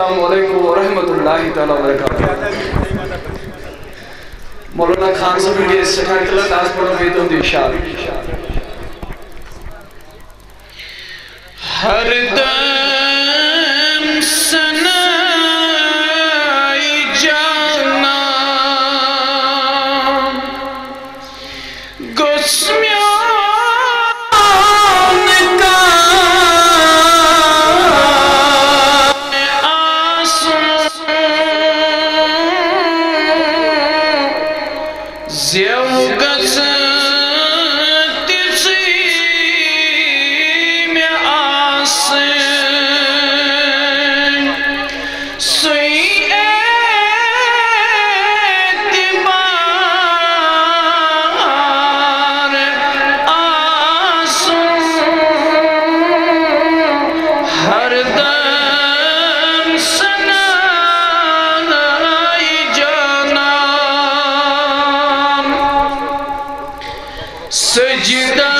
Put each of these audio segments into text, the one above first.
السلام علیکم ورحمۃ اللہ تعالیٰ وبرکاتہ۔ مولانا خان صاحب کے سکھان کلا تاز پڑھو بیتوں دی اشار ہر دم did you know?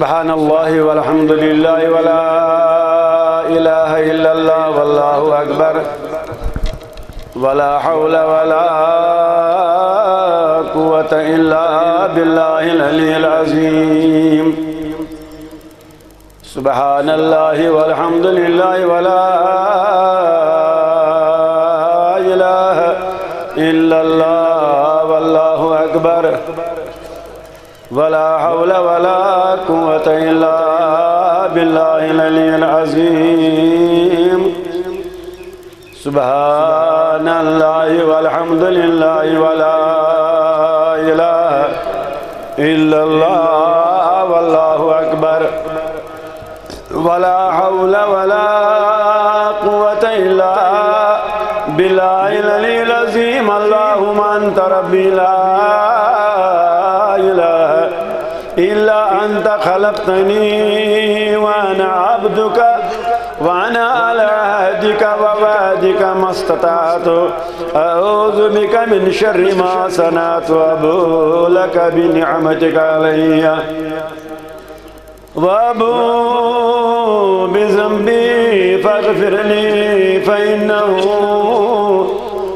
سبحان الله والحمد لله ولا إله إلا الله والله أكبر ولا حول ولا قوة إلا بالله العلي العظيم سبحان الله والحمد لله ولا إله إلا الله والله أكبر ولا حول ولا قوة إلا بالله العلي العظيم. سبحان الله والحمد لله ولا إله إلا الله والله أكبر. ولا حول ولا قوة إلا بالله العلي العظيم. اللهم أنت ربي لا خلقتني وأنا عبدك وأنا على عهدك ووعدك ما استطعت. أعوذ بك من شر ما صنعت وأبو لك بنعمتك علي. وأبو بذنبي فاغفر لي فإنه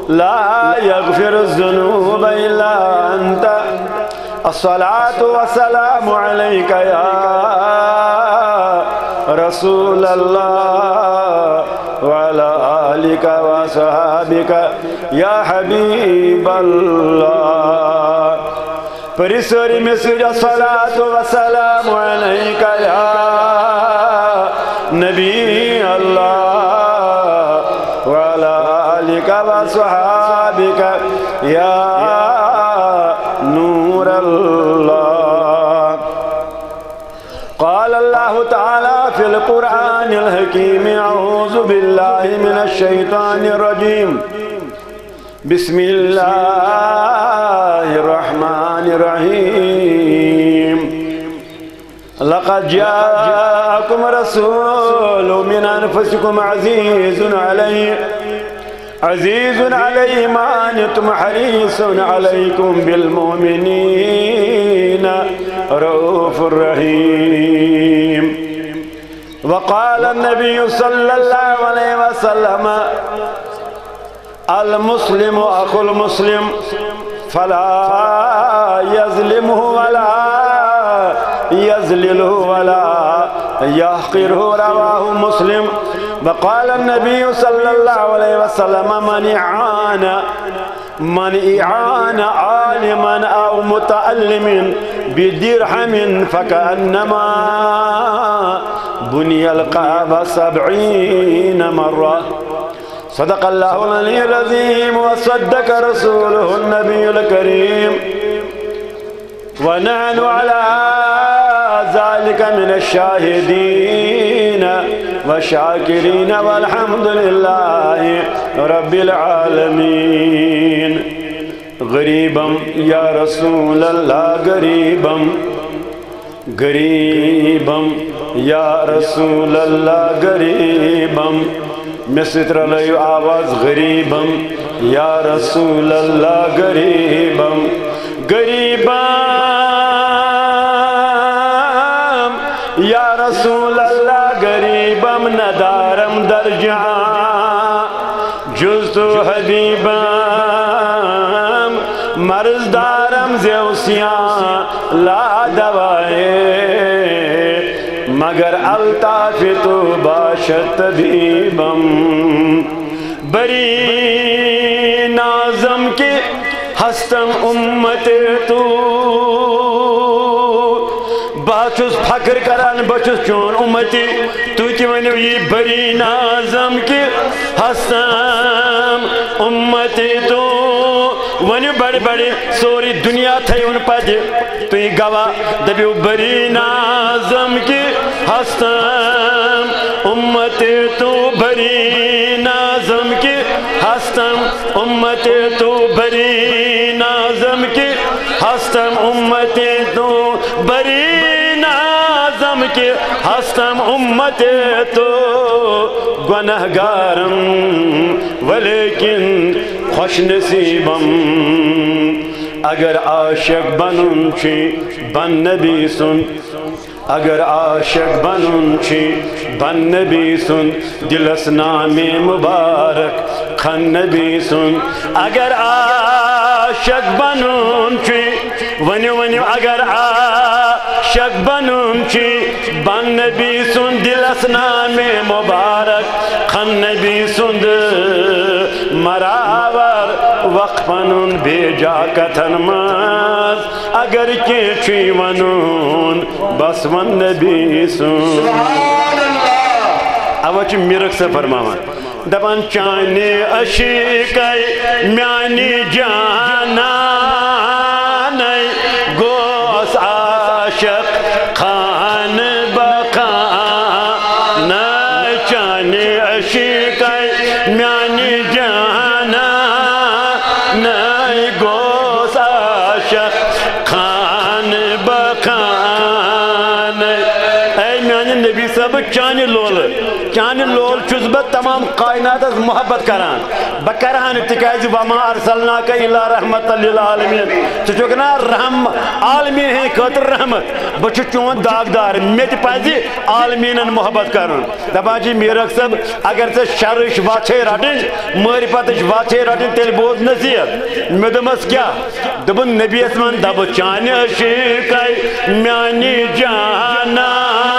لا يغفر الذنوب إلا أنت. الصلاة والسلام عليك يا رسول الله وعلى آلك وصحابك يا حبيب الله. فرسوري مسجد الصلاة والسلام عليك يا نبي بالله من الشيطان الرجيم. بسم الله الرحمن الرحيم. لقد جاءكم رسول من أنفسكم عزيز عليه عزيز عليه ما أنتم حريص عليكم بالمؤمنين رؤوف رحيم. وقال النبي صلى الله عليه وسلم المسلم أخو المسلم فلا يظلمه ولا يذلله ولا يحقره رواه مسلم. وقال النبي صلى الله عليه وسلم من إعان من إعان عالما أو متعلم بدرهم فكأنما بني القاب سبعين مرة. صدق الله العلي العظيم وصدق رسوله النبي الكريم. ونحن على ذلك من الشاهدين والشاكرين والحمد لله رب العالمين. غريبا يا رسول الله غريبا. غريبا يا رسول الله غريبا مستر لي آواز غريبا يا رسول الله غريبا غريبا يا رسول الله غريبا ندارم درجع جزت حبيبا مرض دارم زوسيا لا دوائے مگر الطاف تو باشد طبیبم بری نازم کے ہستم امت تو۔ بچس فخر کران بچس چون امتی تو۔ تی ونیو یہ بری نازم کے ہستم امتی تو۔ ونیو بڑی بڑی سوری دنیا تھے ان پاتے تو یہ دبیو بری نازم کی ہستم۔ امت تو بری نازم کی ہستم۔ امت تو بری نازم کی ہستم۔ امت تو بری نازم کی ہستم۔ امت تو گناہ گارم ولیکن خوش نصیبم۔ اگر عاشق بنن چی بن نبی سن۔ اگر عاشق بنن چی بن نبی سن۔ دلس نام مبارک، خن نبی سن۔ اگر عاشق بنن چی ونیو ونیو، اگر عاشق بنن چی بن نبی سن۔ دلس نام مبارک، خن نبی سن۔ مراور وقفن بیجا کتن ماز اگر کی چی ونون بس ون نبی سن اوہ چی میرک سے فرماوان دبان چانے عشقی میانی جانا۔ نبی چانی لول؟ چانی لول چھس بہ تمام کائنات محبت کران. بہ کرہان تکیازِ وما ارسلناک الا رحمت للعالمین. ژٕ چھُکھ نا رحم عالمین ہٕنٛدِ خٲطرٕ رحمت. بہٕ چھُس چون داغدار مےٚ تہِ پزِ عالمیٖنن محبت کرُن دپان چھِ میٖرک صٲب اگر ژےٚ شرٕچ وَژھے رٹٕنۍ مٲرۍ پتٕچ وَژھے رٹٕنۍ تیٚلہِ بوز نصیحت. مےٚ دوٚپمس کیٛاہ دوٚپُن نبیَس من دَبہٕ چانہِ عشقے میانہِ جانا.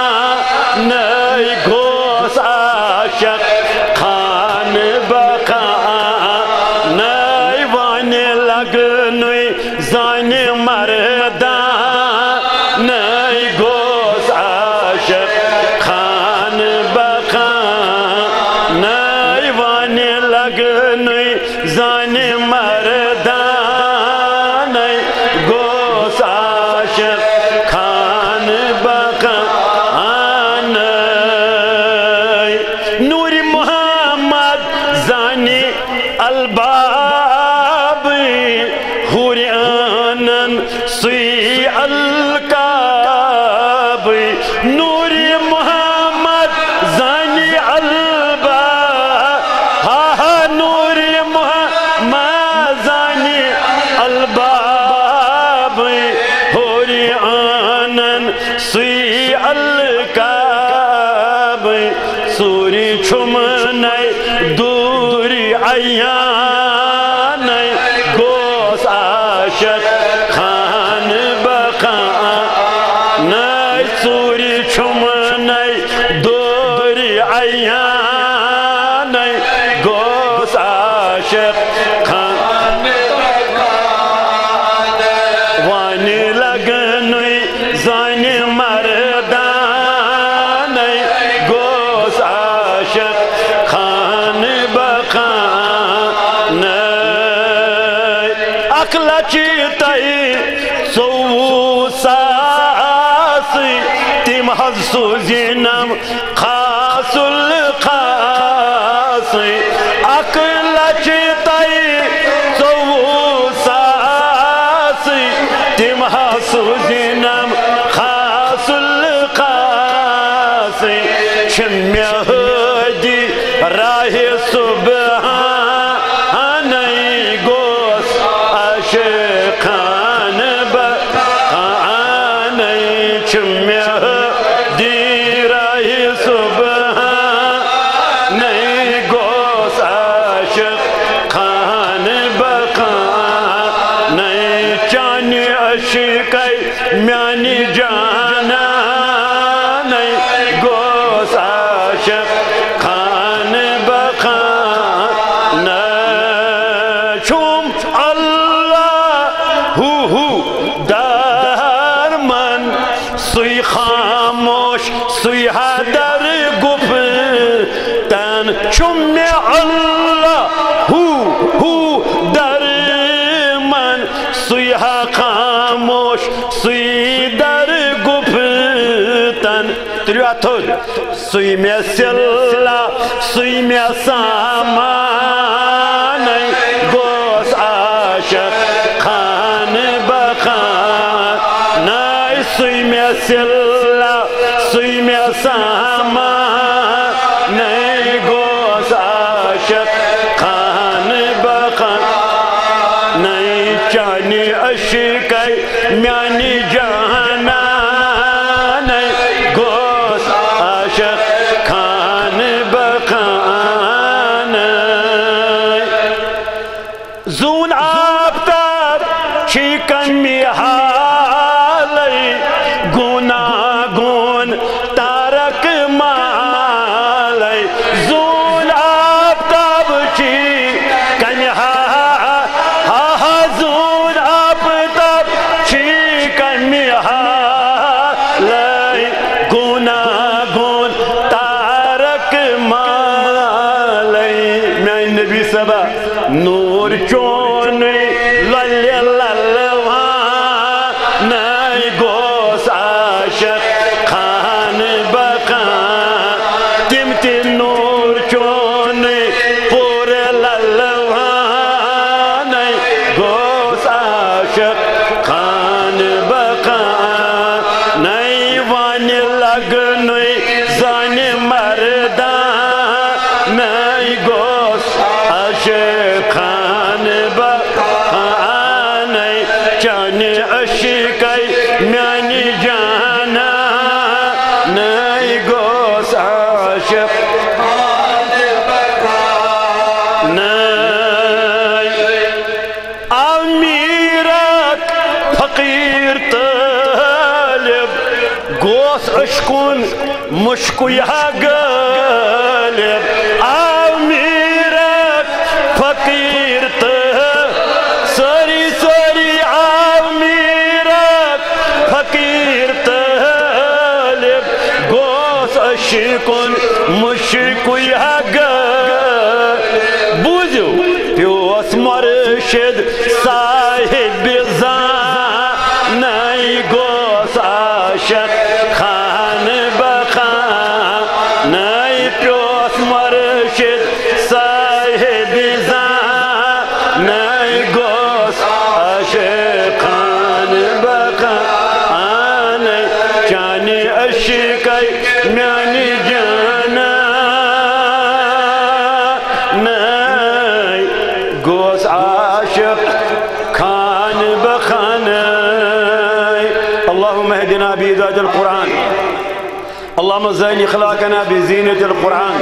睡眠醒了，睡眠上。مشكو يا اخلاقنا بزينة القرآن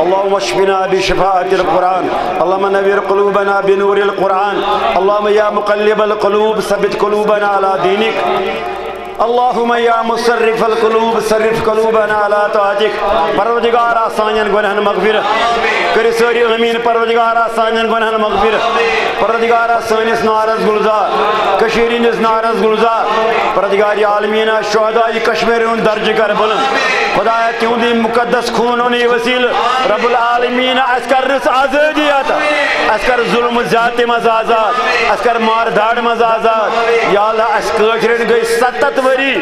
اللهم اشفنا بشفاعة القرآن اللهم نوّر قلوبنا بنور القرآن اللهم يا مقلب القلوب ثبت قلوبنا على دينك اللهم يا مصرف القلوب صرف قلوبنا على طاعتك پروردگار سانین گناہن مغفرت کر ساری امین پروردگار سانین گناہن مغفرت پروردگار سانس نارز گلزار کشیر ہندس نارز گلزار۔ پروردگار عالمین شہداء کشمیر ہند درج کر بلند۔ خدایا تہندی مقدس خون یہ وسیل؟ رب العالمین اس کر رس آزادی آتا اس کر ظلم زیادتی مز آزاد۔ اس کر مار دھاڑ مز آزاد۔ یا اللہ اس کشرین گئی ستت وری۔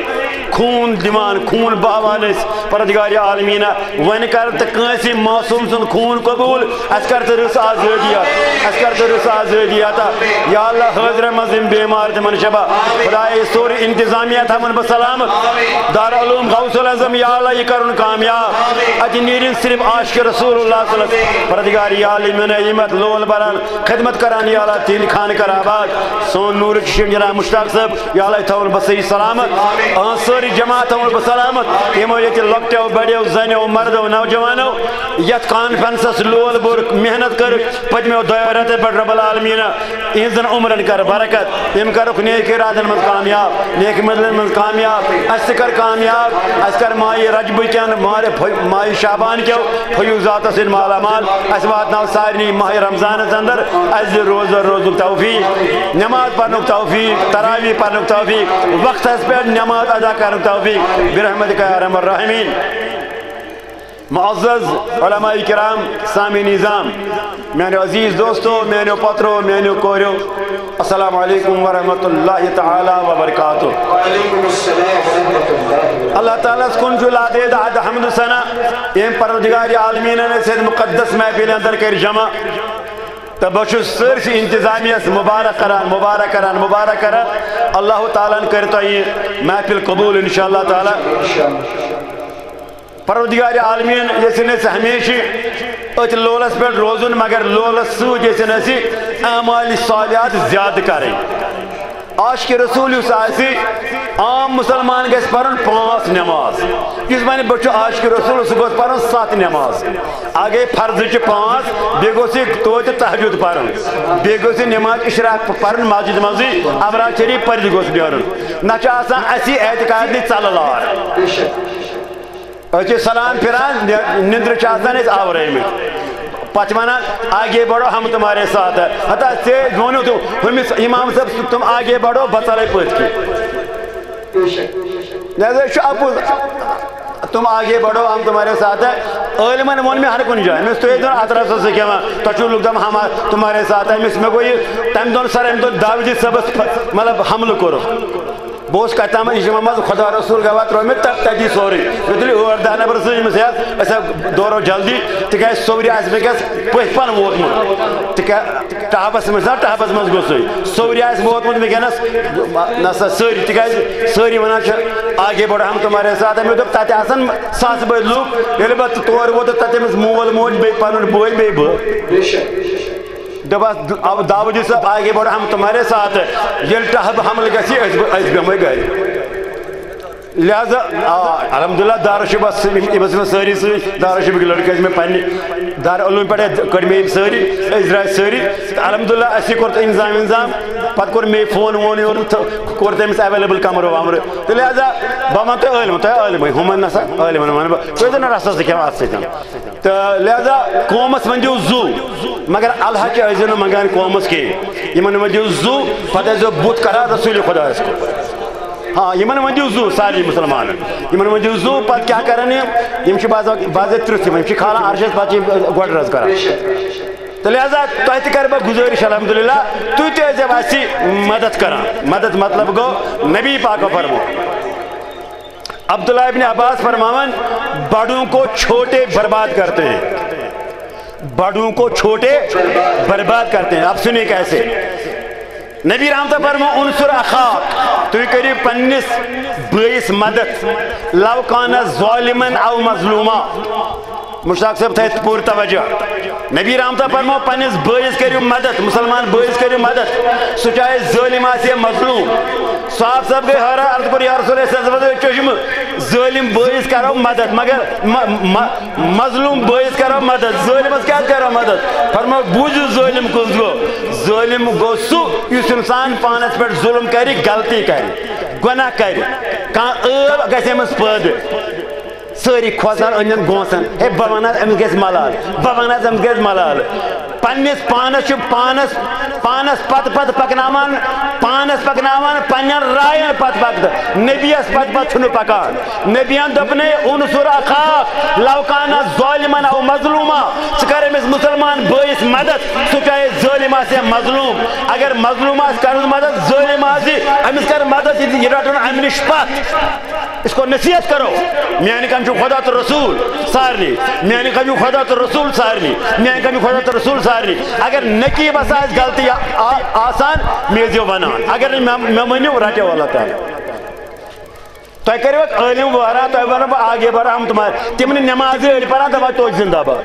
خون دیوان خون بہوان اس پردگار عالمین ون کر تو کنسی معصوم سن خون قبول، اس کر تو رس آزادی آتا اس کر تو رس آزادی آتا یا اللہ حضر مزم بیمار تمن شبا خدای سور انتظامیہ تھمن بسلامت دار علوم غوث العظم یا اللہ، یہ کرن کامیاب۔ اج نیرین صرف عاشق رسول اللہ صلی اللہ علیہ وسلم۔ پردگار عالمین ایمت لول بران، خدمت کران، یا اللہ، تین خان کر آباد۔ سون نور کشن جناب مشتاق صاحب، یا اللہ تھون بسی سلامت۔ آن سوری جماعت تھون بسلامت یمو یہ لکٹو بڑیو، زنیو، مردو، نوجوانو، یت کانفرنسس لول بور محنت کر پجمیو دایرت پر رب العالمین۔ انزن عمرن کر، برکت۔ یم کرک نیک ارادن من کامیاب، نیک مدلن من کامیاب اس کر کامیاب اس کر مائی رجب کن مار مائی شعبان کیو فیوزات سن مالا مال۔ اس وات نال سارنی ماہ رمضان اندر از روز روز توفیق نماز پڑھنک توفیق تراوی پڑھنک توفیق۔ وقت اس پہ نماز ادا کر کرنک توفیق، برحمتک یا ارحم الراحمین معزز علماء کرام، سامی نظام، میانو عزیز دوستو، میانو پترو، میانو کوریو، السلام علیکم ورحمت اللہ تعالی وبرکاتہ۔ اللہ تعالیٰ کن جو لادے دا دا حمد سنہ یم پروردگار عالمین نے سید مقدس محفل اندر کر جمع تو بچو سرسی انتظامیہ مبارک کران مبارک کران مبارک کران اللہ تعالیٰ کرتا یہ محفل قبول انشاءاللہ تعالیٰ۔ پروردگار عالمین، جیسے نے ہمیشہ ات لولس پہ روزن، مگر لولس سو جیسے نسی اعمال صالحات زیادہ کریں عاشق رسول اس آسی عام مسلمان گیس پرن پانچ نماز۔ اس معنی بچو عاشق رسول اس گوز پرن سات نماز۔ آگے فرض چھ پانچ، بے گوسی توت تحجد پرن۔ بے گوسی نماز اشراق پرن، مسجد مزی ابرا شریف پرد گوس بیارن۔ نچہ آسان اسی اعتقاد دی چل لار اچھے سلام پھران، نندر چاہتان اس آورے پتہ ونان آگے بڑھو ہم تمہارے ساتھ۔ ہے حتی سے ونو تو ہمس امام صاحب تم آگے بڑھو بطلے پت کی لہذا شو اپوز تم آگے بڑھو ہم تمہارے ساتھ۔ ہے عالمن ون من میں ہر کن جائے میں تو دن اطراف سے کیا تو چو لوگ دم ہم تمہارے ساتھ ہے میں کوئی تم دون سر ہم تو داوجی سبس مطلب حمل کرو بوس کہتا میں اجماع مز خدا رسول گوا ترو میں تک تجی سوری۔ مدلی اور دہ نبر سج میں سیاد ایسا دورو جلدی۔ تکہ سوری آس میں کس پہ پن ووت مت تکہ ٹہبس میں سا ٹہبس مز گو سوری۔ آس ووت مت میں نسا سوری۔ تکہ سوری ونا چھ آگے بڑھ ہم تمہارے ساتھ ہیں۔ میں دب تاتے آسن ساس بے لوگ یلی یعنی بات تور ووت تاتے مز مول موج بے پنن بوئی بے بو۔ دباس اب صاحب آگے بڑھ ہم تمہارے ساتھ۔ یل ٹہب حمل گسی اس گمے گئے۔ لہذا الحمدللہ دار شبہ بس میں ساری سی دار شبہ لڑکے میں پنی، دار علوم پہ کڑمے ساری اس درائے ساری۔ الحمدللہ اسی کورت انظام انظام پتہ کور میں فون وون اور کور تمس اویلیبل کمر وامر تو لہذا بما تو علم تو علم ہمن نسا علم من تو دن راستا سے کیا سے تو لہذا، قومس منجو زو، مگر اللہ کے ازن منگان قومس کے یمن منجو زو، پتہ جو بوت کرا رسول خدا اس کو۔ ہاں یمن ونجو زو ساری مسلمان. یمن ونجو زو پت کیا کرن یم چھ باز باز ترس یم چھ کھانا ارشس پت گوڑ رز کران تو لہذا تہ تہ کر گزارش الحمدللہ تھی تہ ٲسۍزیو اسی مدد کران مدد مطلب گو، نبی پاک فرمو. عبداللہ ابن عباس فرماون، بڑوں کو چھوٹے برباد کرتے ہیں. بڑوں کو چھوٹے برباد کرتے ہیں. اب سنیں کیسے؟ نبی رحمتہ فرمو انصر اخاق تو کریو پنس بائیس مدد۔ لو کانا ظالمن او مظلوما۔ مشتاق صاحب تھا پور توجہ۔ نبی رحمتہ فرمو پنس بائیس کریو مدد۔ مسلمان بائیس کریو مدد۔ سو چاہے ظالم آسی مظلوم۔ صاحب صاحب گئے ہرا عرض پر یا رسول اللہ صلی اللہ علیہ وسلم ظالم بائیس کرو مدد، مگر مظلوم بائیس کرو مدد ظالم اس کیا کرو مدد؟ فرمو بوجو ظالم کس گو ظالم گو سو یس انسان پانس پر ظلم کری غلطی کری گناہ کری کان اب گژھِ أمِس پٲدٕ۔ سٲری کھوژان أنِن گونسن۔ ہے، بہٕ وَنہٕ حظ أمِس گژھِ ملال۔ بہٕ وَنہٕ حظ أمِس گژھِ ملال۔ پننس پانس چھُ پانس پانس پت پت پکناوان، پانس پکناوان، پنن رایَن پت پکتہٕ نبیس پت پت چھُنہٕ پکان نبیَن دوٚپنَے انصر اخاک لو کان ظالمن او مظلوما ژٕ کر أمِس مُسلمان مدد سُہ چاہے ظٲلم آسہِ مظلوم۔ اگر مظلوم آسہِ کرُن مدد ظٲلم آسہِ أمِس کر مدد یہِ رٹُن اَمہِ نِش اس کو نصیحت کرو۔ میانہِ کن چھُ خدا تہٕ رسول۔ سارنٕے میانہِ کن چھُ خدا تہٕ رسول سارنٕے میانہِ کن چھُ خدا تہٕ رسول سارنٕے اگر نقیب ہسا آسہِ غلطی آسان مےٚ ٲسۍزیو ونان اگر نہٕ مےٚ ؤنِو رٹیو اللہ تعالیٰ تۄہہِ کٔرِو اَتھ عٲلِم وارا تۄہہِ وَنو بہٕ آگے بڑھام تمہارے تِم نہٕ نٮ۪مازِ أڑۍ پران دپان توتہِ زِندہ باد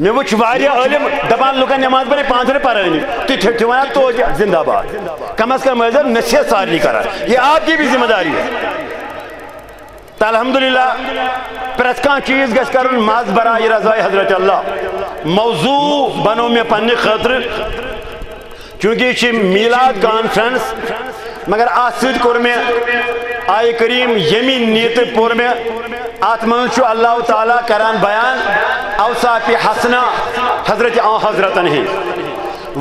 مےٚ وٕچھ واریاہ عٲلِم دپان لُکن نٮ۪ماز پرٕنۍ پانہٕ چھِنہٕ پرٲنی تُہۍ چھِو چھِو وَنان توتہِ زِندہ باد کم از کم ٲسۍزیو نصیحت سارنٕے کران یہ آپ کی بھی ذمہ داری ہے۔ تو الحمدللہ پرت کان چیز گھس کرن، ماز برائے رضائے حضرت اللہ. موضوع بنو میں پنہ خاطر چونکہ یہ میلاد کانفرنس مگر ات ست کور میں آئے کریم یمی نیت پور میں ات من چھ اللہ تعالیٰ کران بیان، اوصاف حسنہ حضرت آن حضرتن ہی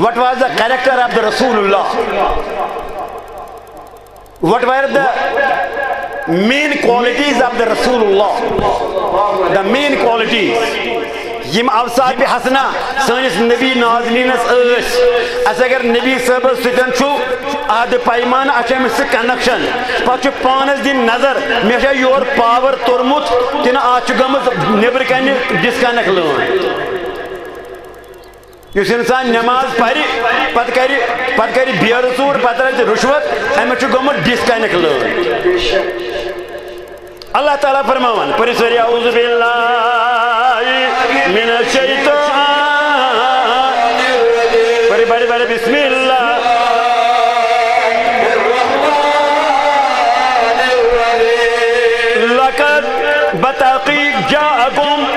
what was the character of the Rasulullah? What were the main qualities of the Rasulullah. The main qualities. یم اوصاف حسنہ سنس نبی نازنینس اس اس اگر نبی صاحب ستن چھو آد پیمان اچھا سے کنکشن پتہ پانس دن نظر مے یور پاور تورمت کن آت گمت نبر کن ڈسکنیکٹ لون اس انسان نماز پری پتہ کر پتہ کر بیر ژور، پتہ رٹ رشوت امس گومت ڈسکنیکٹ لون اللہ تعالیٰ فرماوان پرسوری اعوذ باللہ من الشیطان۔ بڑی بڑی بسم اللہ لقد بتحقیق جاءکم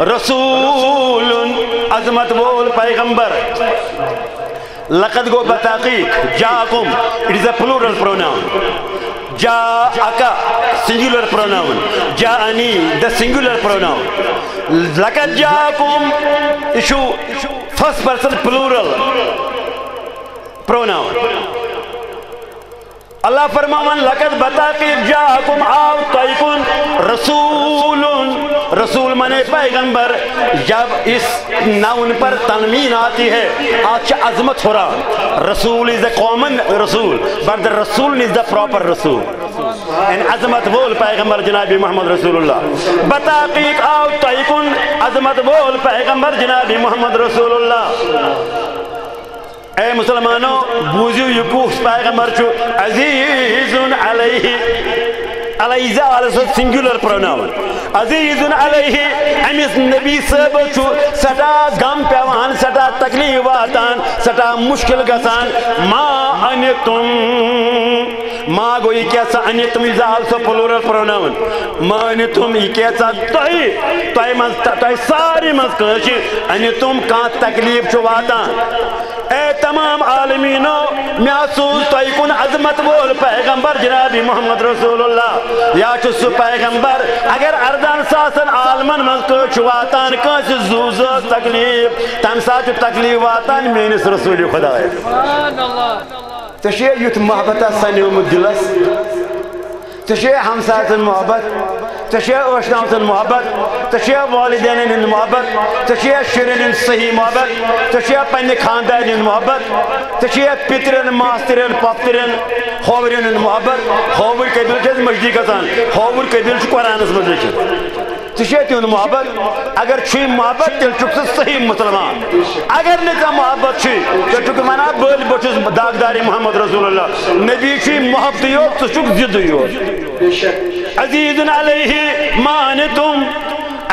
رسول عظمت بول پیغمبر لقد گو بتحقیق جاءکم it is a plural pronoun جاءك singular pronoun جاءني the singular pronoun لقد جاءكم issue first person plural pronoun اللہ فرماون، لقد بتا کہ جاءکم آو تیکن رسول رسول منے پیغمبر، جب اس نون پر تنمین آتی ہے، آج عظمت ہو رہا۔ رسول is a common رسول، but the رسول is the proper رسول۔ ان عظمت بول پیغمبر جناب محمد رسول اللہ۔ بتا کہ آو تیکن عظمت بول پیغمبر جناب محمد رسول اللہ۔ اے مسلمانوں بوزیو یکوخ پیغمبر چھو عزیز علیہ علیہ علیہ سو سنگولر پروناون عزیز علیہ، امیس نبی صاحب چھو، سٹا غم پیوان، سٹا تکلیف واتان، سٹا مشکل گسان، ما انتم، ما گو یہ کیسا انتم از آلسو پلورل پروناون ما انتم یہ کیسا توہی توہی مز توہی ساری مز کشی، انتم کان تکلیف چھو واتان۔ اے تمام عالمینو محسوس تو کن عظمت بول پیغمبر جناب محمد رسول اللہ۔ یا چھ سو پیغمبر اگر اردان ساسن عالمن من کو چواتان کانس زوز تکلیف تم سات تکلیف واتان مینس رسول خدا ہے تشیع یت محبت سنیوم دلس تشیع ہمسات محبت۔ ژےٚ ٲشناو سٕنٛز محبت ژےٚ چھےٚ محبت ژےٚ چھےٚ صحیح محبت ژےٚ چھےٚ پننہِ خاندارِ محبت ژےٚ چھےٚ پِترٮ۪ن ماستٕرٮ۪ن پۄپتٕرٮ۪ن ہوورٮ۪ن محبت ہووٕرۍ قبیٖل چھِ أسۍ مٔشدی گژھان ہووُر قبیٖل چھُ قرآنس محبت، اگر چھُے محبت تیٚلہِ چھُکھ صحیح مُسلمان۔ اگر نہٕ محبت چھُے تیٚلہِ چھُکھ ونان بٔلۍ بہٕ چھُس محمد رسول اللہ۔ نبی چھُے محبتٕے یوت ژٕ چھُکھ ضِدٕے یوت۔ عزیٖزن علیہ مان تم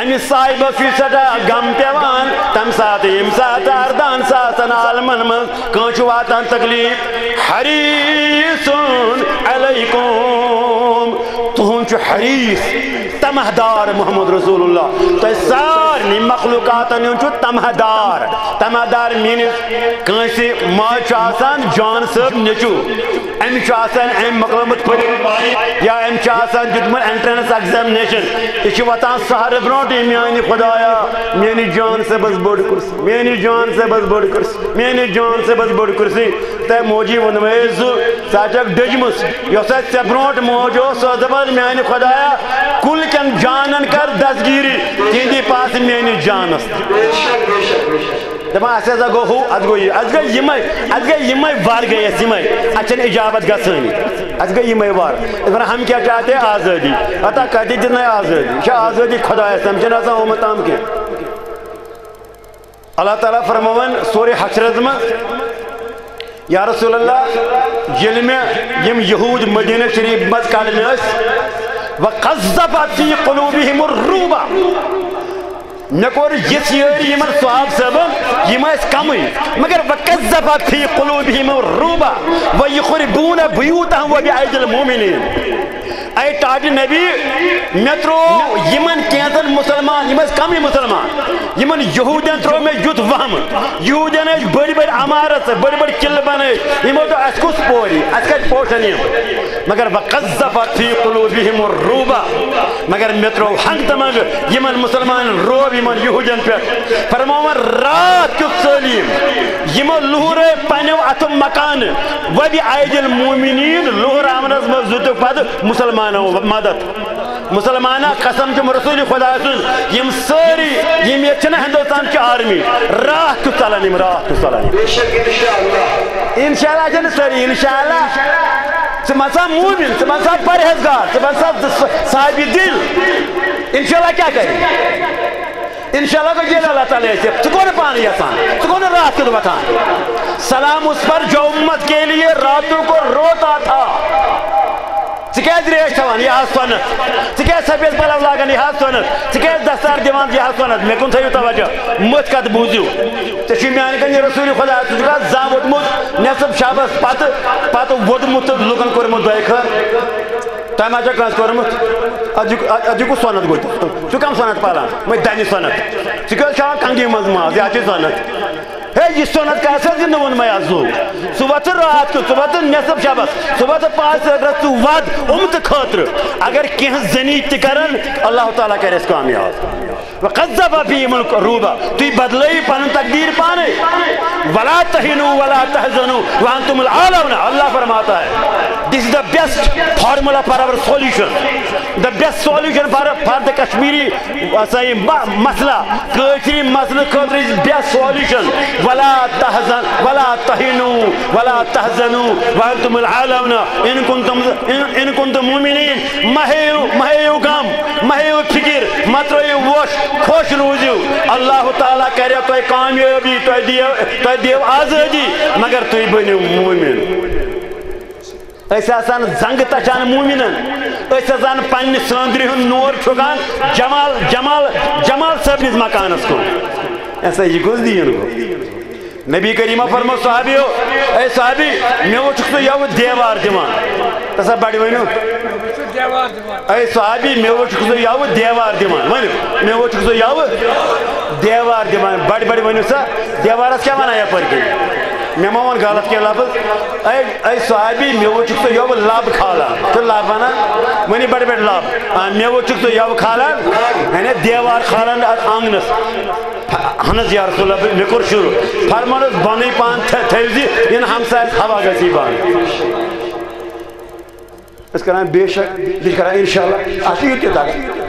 امہِ صاحبس چھُ سٮ۪ٹھاہ غم پٮ۪وان تمہِ سات ییٚمہِ ساتہٕ اردان ساسن عالمن من کٲنٛسہِ چھُ واتان تکلیٖف حریٖسُن علیکُم۔ چھُ حریٖس تمہ دار محمد رسول اللہ۔ تو سارنی مخلوقاتن ہُنٛد چھُ تمہ دار تمہ دار میٲنِس کٲنٛسہِ ماجہِ چھُ آسان، جان صٲب نیٚچوٗ أمِس چھُ آسان أمۍ مۄکلومُت پٔرِتھ یا أمۍ چھُ آسان دیُتمُت اٮ۪نٹرنس ایگزامنیشن یہِ چھُ واتان سہرٕ برونٛٹھٕے میانہِ خۄدایا میٲنِس جان صٲبس بٔڑ کُرسی۔ میٲنِس جان صٲبس بٔڑ کُرسی۔ میٲنِس جان صٲبس بٔڑ کُرسی۔ تۄہہِ موجی ووٚنمے زٕ ژٕ چھکھ ڈٔجمٕژ یۄس اَسہِ ژےٚ برونٛٹھ موج اوس سۄ ٲس دپان جانن کر دسگیٖری تِہنٛدی پاسہٕ میٲنِس جانس دپان اَسہِ ہسا گوٚو ہُہ اَتھ گوٚو یہِ اَسہِ گٔے یِمے اَسہِ گٔے یِمے وار گٔے اَسہِ یِمے اَسہِ چھَنہٕ اِجابت گژھٲنی اَسہِ گٔے یِمے وار۔ أسۍ وَنان ہم کیٛاہ چاہتے آزٲدی اَتا کَتہِ دِژنَے آزٲدی یہِ چھِ آزٲدی خۄدایَس تام چھِنہٕ آسان آمُت تام کینٛہہ اللہ تعالیٰ فرماوان سورُے حشرس منٛز یا رسول اللہ ییٚلہِ مےٚ یِم یہوٗد مدیٖنہ شریٖف منٛز کڑنہِ ٲسۍ وقذف في قلوبهم الروبا نقول يسير يمر صحاب سبب يما اس كمي مگر وقذف في قلوبهم الروبا ويخربون بيوتهم وبعيد المؤمنين. أي تاج نبي مترو يمن كيتن مسلمان يمس كم مسلمان. يمن يهودين ترو مي یوت وهم يهودين اج بڑی عمارت بڑی بڑی قلعہ بنے یمو تو اس کو اسكت پوشنين مگر وقذبت فی قلوبہم الروبا مگر مےٚ ترٛوو ہنٛگتہٕ منٛگہٕ یِمن مُسلمانن روب یِمن یہوٗدین پٮ۪ٹھ فرماوان رات کیُتھ سٲلیٖم یِمو لُہرٲے پننیو اتھو مکانہٕ وبہِ عیدل مومِنیٖن لُہراونس منٛز زٕتُکھ پتہٕ مُسلمانو مدد. مسلمانہ قسم چھُم رسول خدا سُنٛد یِم سٲری یِم چھِنہ ہندوستان چہِ آرمی. راتھ کیُتھ ژلان یِم راتھ کیُتھ ژلان انشاء اللہ چھنہٕ سٲری انشاء اللہ ژٕ بن سا موٗمِن ژٕ بن سا پرہیزگار ژٕ بن سا صاحبِ دِل انشاء اللہ کیٛاہ کَرِ انشاء اللہ گوٚو ییٚلہِ اللہ تعالیٰ ٲسۍ ژٕ گوٚو نہٕ پانہٕ یژھان ژٕ گوٚو نہٕ راتھ کیُتھ وۄتھان سلام اس پر جو امت کے لیے راتوں کو روتا تھا ژٕ ریش تھاوان یہِ حظ سۄنت ژٕ سفید پلو لاگان یہِ حظ سۄنت ژٕ دستار دِوان یہِ حظ سۄنت مےٚ کُن تھٲیِو توجہ مٔتھۍ کتھ بوٗزِو ژےٚ چھُے میانہِ کَنہِ رسوٗلِ خۄدا ژٕ زام ووٚتمُت نٮ۪صٕب شبس پتہٕ پتہٕ ووٚدمُت تہٕ لُکن کوٚرمُت دۄیہِ خٲر تۄہہِ ما چھا کٲنٛسہِ کوٚرمُت اَدٕ کُس سۄنت گوٚو ژٕ کم سۄنت پالان وۄنۍ دنہِ سۄنت ژٕ کیٛاہ کھٮ۪وان کنٛگی منٛز ماز ہے یہ سنت کا اثر دن ون میں ازو صبح تو رات کو صبح تو نصب شبس صبح تو پانچ اگر تو ود امت خاطر اگر کہیں زنی تکرن اللہ تعالیٰ کرے اس کامیاب وقذب فیہم الروبا تو بدلئی پن تقدیر پانے ولا تہنو ولا تحزنو وانتم العالمون اللہ فرماتا ہے this is the best formula for our solution. The best solution for for the kashmiri مسئلہ کٲشِر مسئلہٕ خٲطرٕ is best solution. ولا تحزن ولا تهنوا ولا تحزنوا وانتم العالمون. ان كنتم ان كنتم مؤمنين ما هيو ما هيو غم ما هيو فکر مترو وش، خوش روزیو. اللہ تعالیٰ کرے تو کامیابی، تو دیو تو دیو آزادی، مگر تو بنو مومن. أسۍ آسان زنگ تچان مومنن. أسۍ آسان پننہِ سٲندرِ ہُنٛد نور چھُکان جمال جمال جمال صٲبنِس مکانس کُن ایسا یہ کُس دین گوٚو نبی کریمہ فرمو صحابیو، اے صحابی، میں وہ چکتو یاو دیوار دیوان۔ تسا بڑی وینو۔ اے صحابی، میں وہ چکتو یاو دیوار دیوان۔ وینو، میں وہ چکتو یاو دیوار دیوان۔ بڑی بڑی وینو سا۔ دیوار اس کیا مانا یا پر گئی میں موان غلط کیا لفظ؟ اے اے صحابی میں وہ چکتو یو لاب کھالا تو لاب وانا؟ ونی بڑی بڑی لاب۔ میں وہ چکتو یو کھالا یعنی دیوار کھالا آنگنس۔ ہنس یا رسول اللہ میں کر شروع۔ فرمانس بانی پان تھیوزی ان ہمسائز ہوا گسی بان۔ اس کران بے شک یہ کران انشاءاللہ اسی ہوتی ہے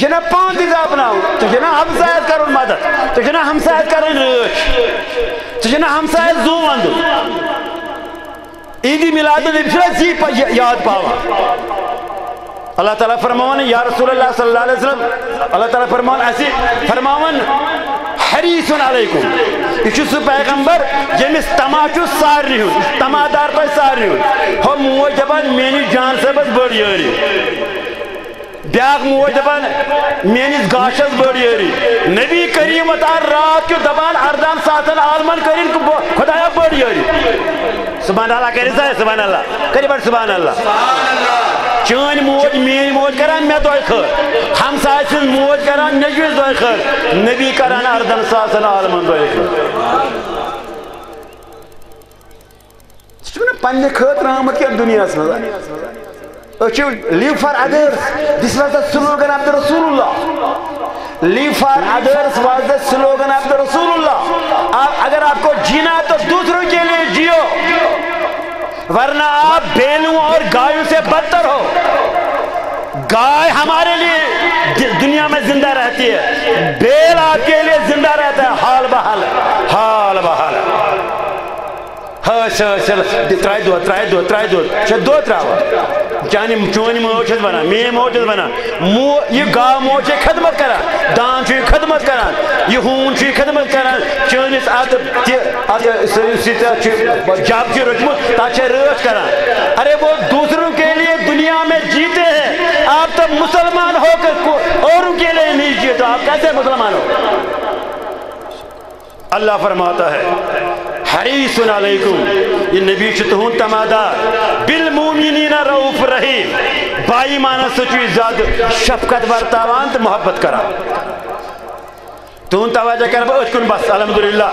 یہ نا پان تھی زابنا تو یہ نا کرن مدد۔ تو یہ نا کرن رچ تو یہ نا زو وندو عیدی میلاد النبی چھنا زی پا یاد پاوا اللہ تعالیٰ فرمان یا رسول اللہ صلی اللہ علیہ وسلم اللہ تعالیٰ فرمان ایسی فرمان حریصن علیکم یہ چھو سو پیغمبر یمس تماچو سارنی ہوں تمادار پر سارنی ہوں ہم موج دبان مینی جان سے بس بڑی یاری بیاق موج دبان مینیس گاشس بڑی یاری. نبی کریم اتار رات کیو دبان اردان ساتن آلمان کرین خدایا بڑی یاری۔ سبحان اللہ کری سائے سبحان اللہ۔ کری بڑھ سبحان اللہ۔ چون موج، مین موج کران، میں دوئی خر۔ ہمسائے سن موج کران نجوز دوئی خر۔ نبی کران اردن ساسن عالمان دوئی خر۔ چھونا پنہ خطر آمد کیا دنیا سمجھا اچھو live for others this was the slogan of the رسول اللہ live for others was the slogan of the رسول اللہ اگر آپ کو جینا تو دوسروں کے لیے جیو ورنہ آپ بیلوں اور گایوں سے بدتر ہو گائے ہمارے لیے دنیا میں زندہ رہتی ہے بیل آپ کے لیے زندہ رہتا ہے حال بحال حال ہس ہس ترائی دو ترائی دو ترائی دو چھ دو تراوا چانی چونی موچت بنا می موچت بنا مو یہ گا موچے خدمت کرا دان چھ خدمت کرا یہ ہون چھ خدمت کرا چونس ات ات سیتا چھ جاب چھ رجمت تا چھ رچ کرا ارے وہ دوسروں کے لیے دنیا میں جیتے ہیں آپ تو مسلمان ہو کر اوروں کے لیے نہیں جیتے آپ کیسے مسلمان ہو اللہ فرماتا ہے حریص علیکم. یہ نبی چتہون تمادار بالمومنین روف رحیم. بائی مانا سچوی زاد شفقت برتاوان تو محبت کرا. تون توجہ کر بہت کن بس. الحمدللہ.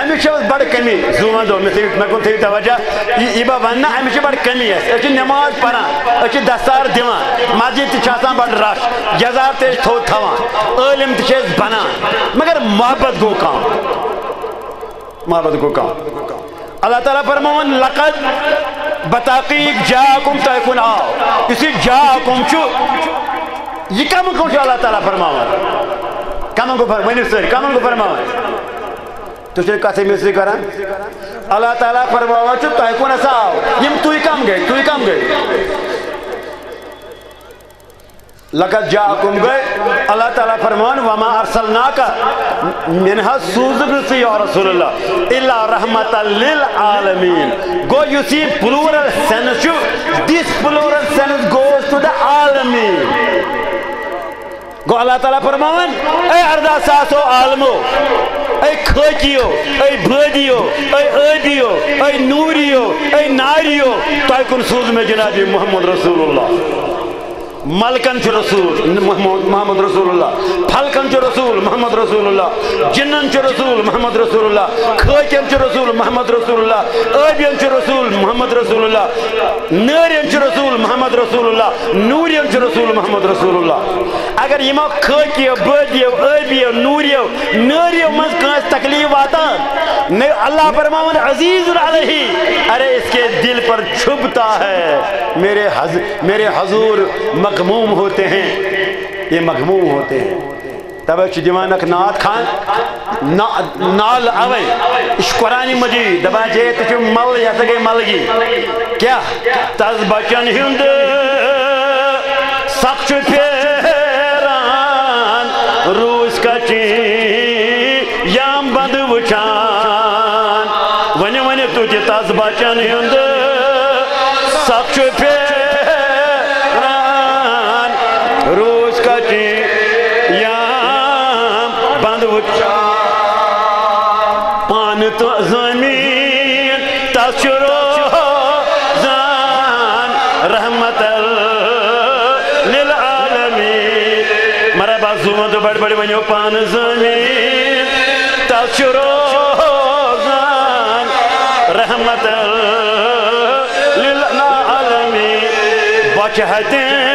امی چھو بڑھ کمی. زوان دو میں کن تھی توجہ یہ با وننا امی چھو بڑھ کمی ہے. اچھی نماز پڑھا. اچھی دستار دیوان مسجد تی چھاسان بڑھ راش. جزار تیش تھو تھوان علم تی چھیز بنا. مگر محبت گو کام. محبت گو کام۔ اللہ تعالیٰ فرمان لقد بتاقیق جاکم تیکن آو اسی جاکم چھو یہ کم کن چھو اللہ تعالیٰ فرمان کمن کو فرمان ونیو سر کمن کو فرمان تو چھے کسی میں سے کرن اللہ تعالیٰ فرمان چھو تیکن ایسا آو یم توی کم گئے توی کم گئے۔ لقد جاءکم گئے۔ اللہ تعالیٰ فرمان، وما ارسلناکا منہا سوزگ سی یا رسول اللہ اللہ رحمت للعالمین گو you see plural sense this plural sense goes to the عالمین۔ گو اللہ تعالیٰ فرمان، اے اردہ ساسو عالمو، اے کھوکیو، اے بھدیو اے عیدیو اے نوریو، اے ناریو تو اے کن سوز میں جنابی محمد رسول اللہ۔ ملکن چھ رسول محمد رسول اللہ پھلکن چھ رسول محمد رسول اللہ جنن چھ رسول محمد رسول اللہ کھوکن چھ رسول محمد رسول اللہ ابین چھ رسول محمد رسول اللہ نارین چھ رسول محمد رسول اللہ نورین چھ رسول محمد رسول اللہ اگر یمو کھوکیو بودیو ابیو نوریو ناریو مز کانس تکلیف واتان اللہ فرماون عزیز علیہ۔ ارے اس کے دل پر چھپتا ہے۔ میرے میرے حضور مغموم ہوتے ہیں۔ یہ مغموم ہوتے ہیں۔ تب اچھ دیوانک نات خان نال اوے اس قرآن مجید۔ دبا جے تچو مل یا سگے ملگی۔ کیا؟ تز بچن ہند۔ سخت پیران روز کچی یام بند وچان ونی ونی تو تز بچن ہند۔ سخت پیران مرا تو بڑ بڑ ونیو پان زمین تشرو روزان رحمت للعالمین۔ بچہ دین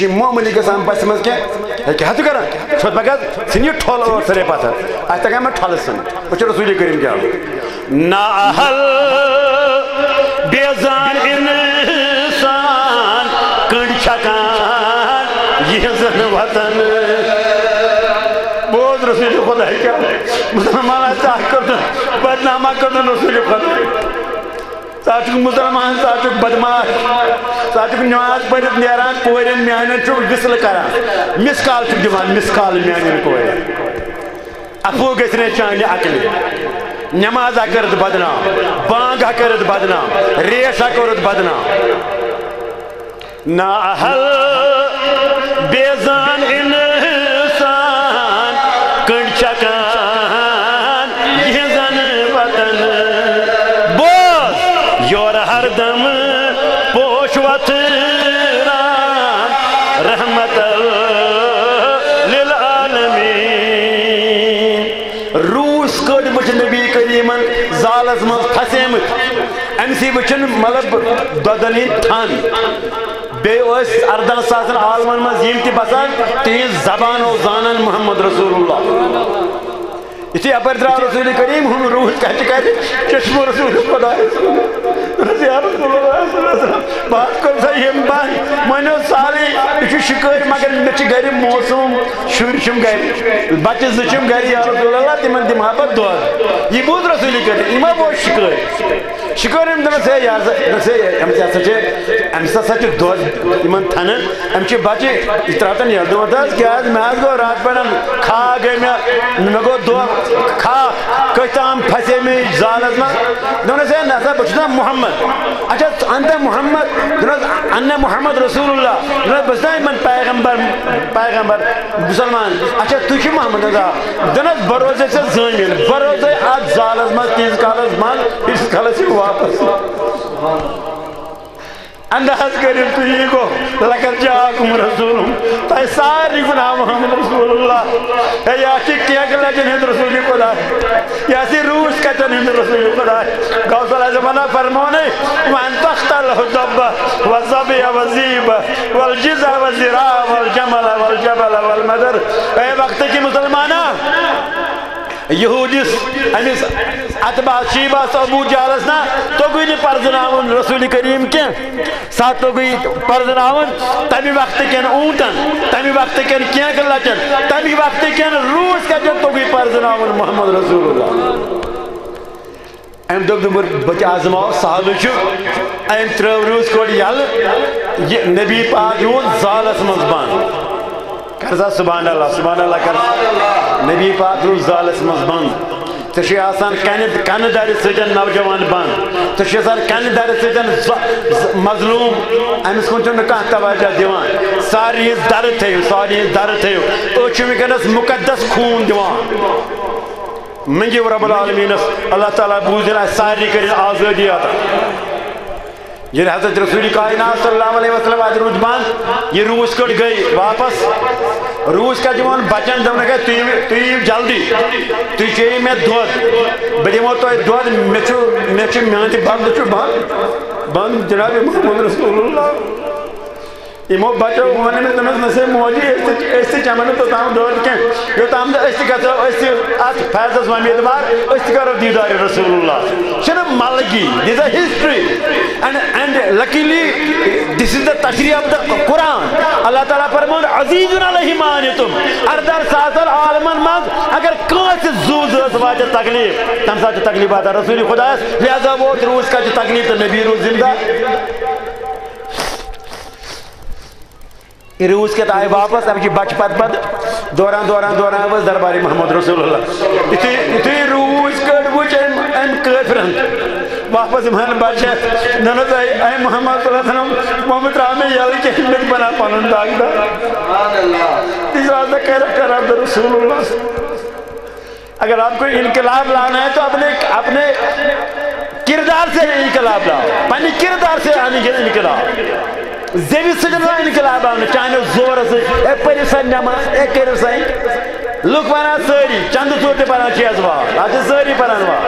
ژٕ چھِ معموٗلی گژھان بسہِ منٛز کینٛہہ ہے کیٛاہ کران ژھوٚت پگاہ ژھٕنۍ یہِ ٹھۄل ٲٹھ سرے پتھر اَتھ تگان مےٚ ٹھۄلہٕ ژھٕنۍ بہٕ چھُس رسوٗلی کٔرِم کیٛاہ ناہل بیزان اِنسان کٔنٛڈۍ چھکان یِہنٛزن وطن بوز رسول خدا ہے کیا مسلمان چاہ کر بدنامہ کر رسول خدا ساتھ مسلمان ساتھ بدماش ساتھ نماز پڑھت نیران کورین میانن چھ غسل کران مسکال چھ دِوان مسکال میانن کورین افو گژھنے چانہِ عقلہِ نماز کرت بدنام، بانگ کرت بدنام ریش کرت بدنام۔ نا اہل بیزان انسان کنڈ چکان زالس مز پھسیمت ام وچن مطلب دودن ہند تھن بیس اردہ ساسن عالمن مز یم تہ بسان تہذ زبان او زانن محمد رسول اللہ اسی اپر درا رسول کریم ہم روح کہتے کر چشم رسول خدا رضی رسول اللہ بات کر سا یم بان مانو سالی یہ شکایت مگر مچ گھر موسم شور شم گھر بچہ زچم گھر یا رسول اللہ تمن دی محبت دور یہ بود رسول کریم ایما بو شکایت شکایت دن سے یار سے ہم سے سچ ہم سے سچ دور ایمن تھن ہم چھ بچہ اتراتن یاد ہوتا کیا میں گو رات پڑن کھا گئے میں میں گو دو. کھا کتام پھسے میں زالت میں دونوں سے نسا بچنا محمد. اچھا انت محمد. دونوں ان محمد رسول اللہ دونوں بسنا من پیغمبر پیغمبر. مسلمان. اچھا تو چھ محمد رضا دونوں بروزے سے زمین؟ بروزے آج زالت میں تیز کالس مان اس کالس ہی واپس انداز کریم تو یہ کو لکت جاکم رسولم تای ساری گناہ محمد رسول اللہ۔ ہے یا چی کیا کلا جن ہند رسول خدا یا سی روس کا جن ہند رسول خدا گاؤ صلی اللہ زمانہ فرمونے وان تخت الحدب والزبی والزیب والجز والزرا والجمل والجبل والمدر اے وقت کی مسلمانہ یہودیس امس اتبا شیباس ابو جالس نا تو گئی نی پرزناون رسول کریم کی ساتھ تو گئی پرزناون تمی وقت کین اونٹن، تمی وقت کین کیا کر لچن تمی وقت کین روس کا جن تو گئی پرزناون محمد رسول اللہ۔ ام دب دمر بچ آزماؤ سہل چھو ام ترو روس کوڑ یل نبی پاک یون زالس مزبان۔ کرزا سبحان اللہ سبحان اللہ کر. نبی پاک روز زالس مز بند تو چھ آسان کن کن در سجن نوجوان بند تو چھ آسان کن در سجن مظلوم. امس کن چھ نکاح توجہ دیوان. ساری در تھیو، ساری در تھیو. تو چھ مقدس خون دیوان. منجی رب العالمین اللہ تعالیٰ بوزنا ساری کرن آزادی آتا یہ حضرت رسول کائنات صلی اللہ علیہ وسلم آج روز بند، یہ روس کٹ گئی، واپس۔ روس کا جوان بچن دمنے گئے تُہۍ جلدی تُہۍ چیٚیِو مےٚ دۄد بہٕ دِمو تۄہہِ میں چھو میں چھو چھُ میٛانہِ بنٛد چھُ بند۔ بنٛد جناب محمد رسول اللہ۔ یمو بچو ون میں تمس نسے موجی اس چمن تو تام دور کے یو تام اس گژھو اس ات فیضس ومید بار اس کرو دیدار رسول اللہ۔ شن ملگی this a history and and luckily this is the تشریح of the قرآن اللہ تعالیٰ فرمون عزیز علیہ مانتم اردر ساسر عالمن من اگر کانس زوز اس واجہ تکلیف، تم ساتھ تکلیف آتا رسول خدا لہذا وہ روز کا جو تکلیف تو نبی روز زندہ۔ روس کے آئے واپس ام بچ پت پت۔ دوران دوران دوران ورس درباری محمد رسول اللہ۔ اتھی روس کڑ وچ ام قافرن واپس مان بادشاہ ننس اے محمد صلی اللہ علیہ وسلم محمد رام یل کے ہمت بنا پنن داغدار سبحان اللہ۔ the character of the Rasulullah. اگر آپ کو انقلاب لانا ہے تو اپنے اپنے کردار سے انقلاب لاؤ۔ پنی کردار سے آنے کے انقلاب۔ زیوی سجنہ انقلاب آنے چاہنے زور سے اے پری سن نماز اے کرو سن لوگ پانا ساری چند صورت پانا چیز وا آج ساری پانا وا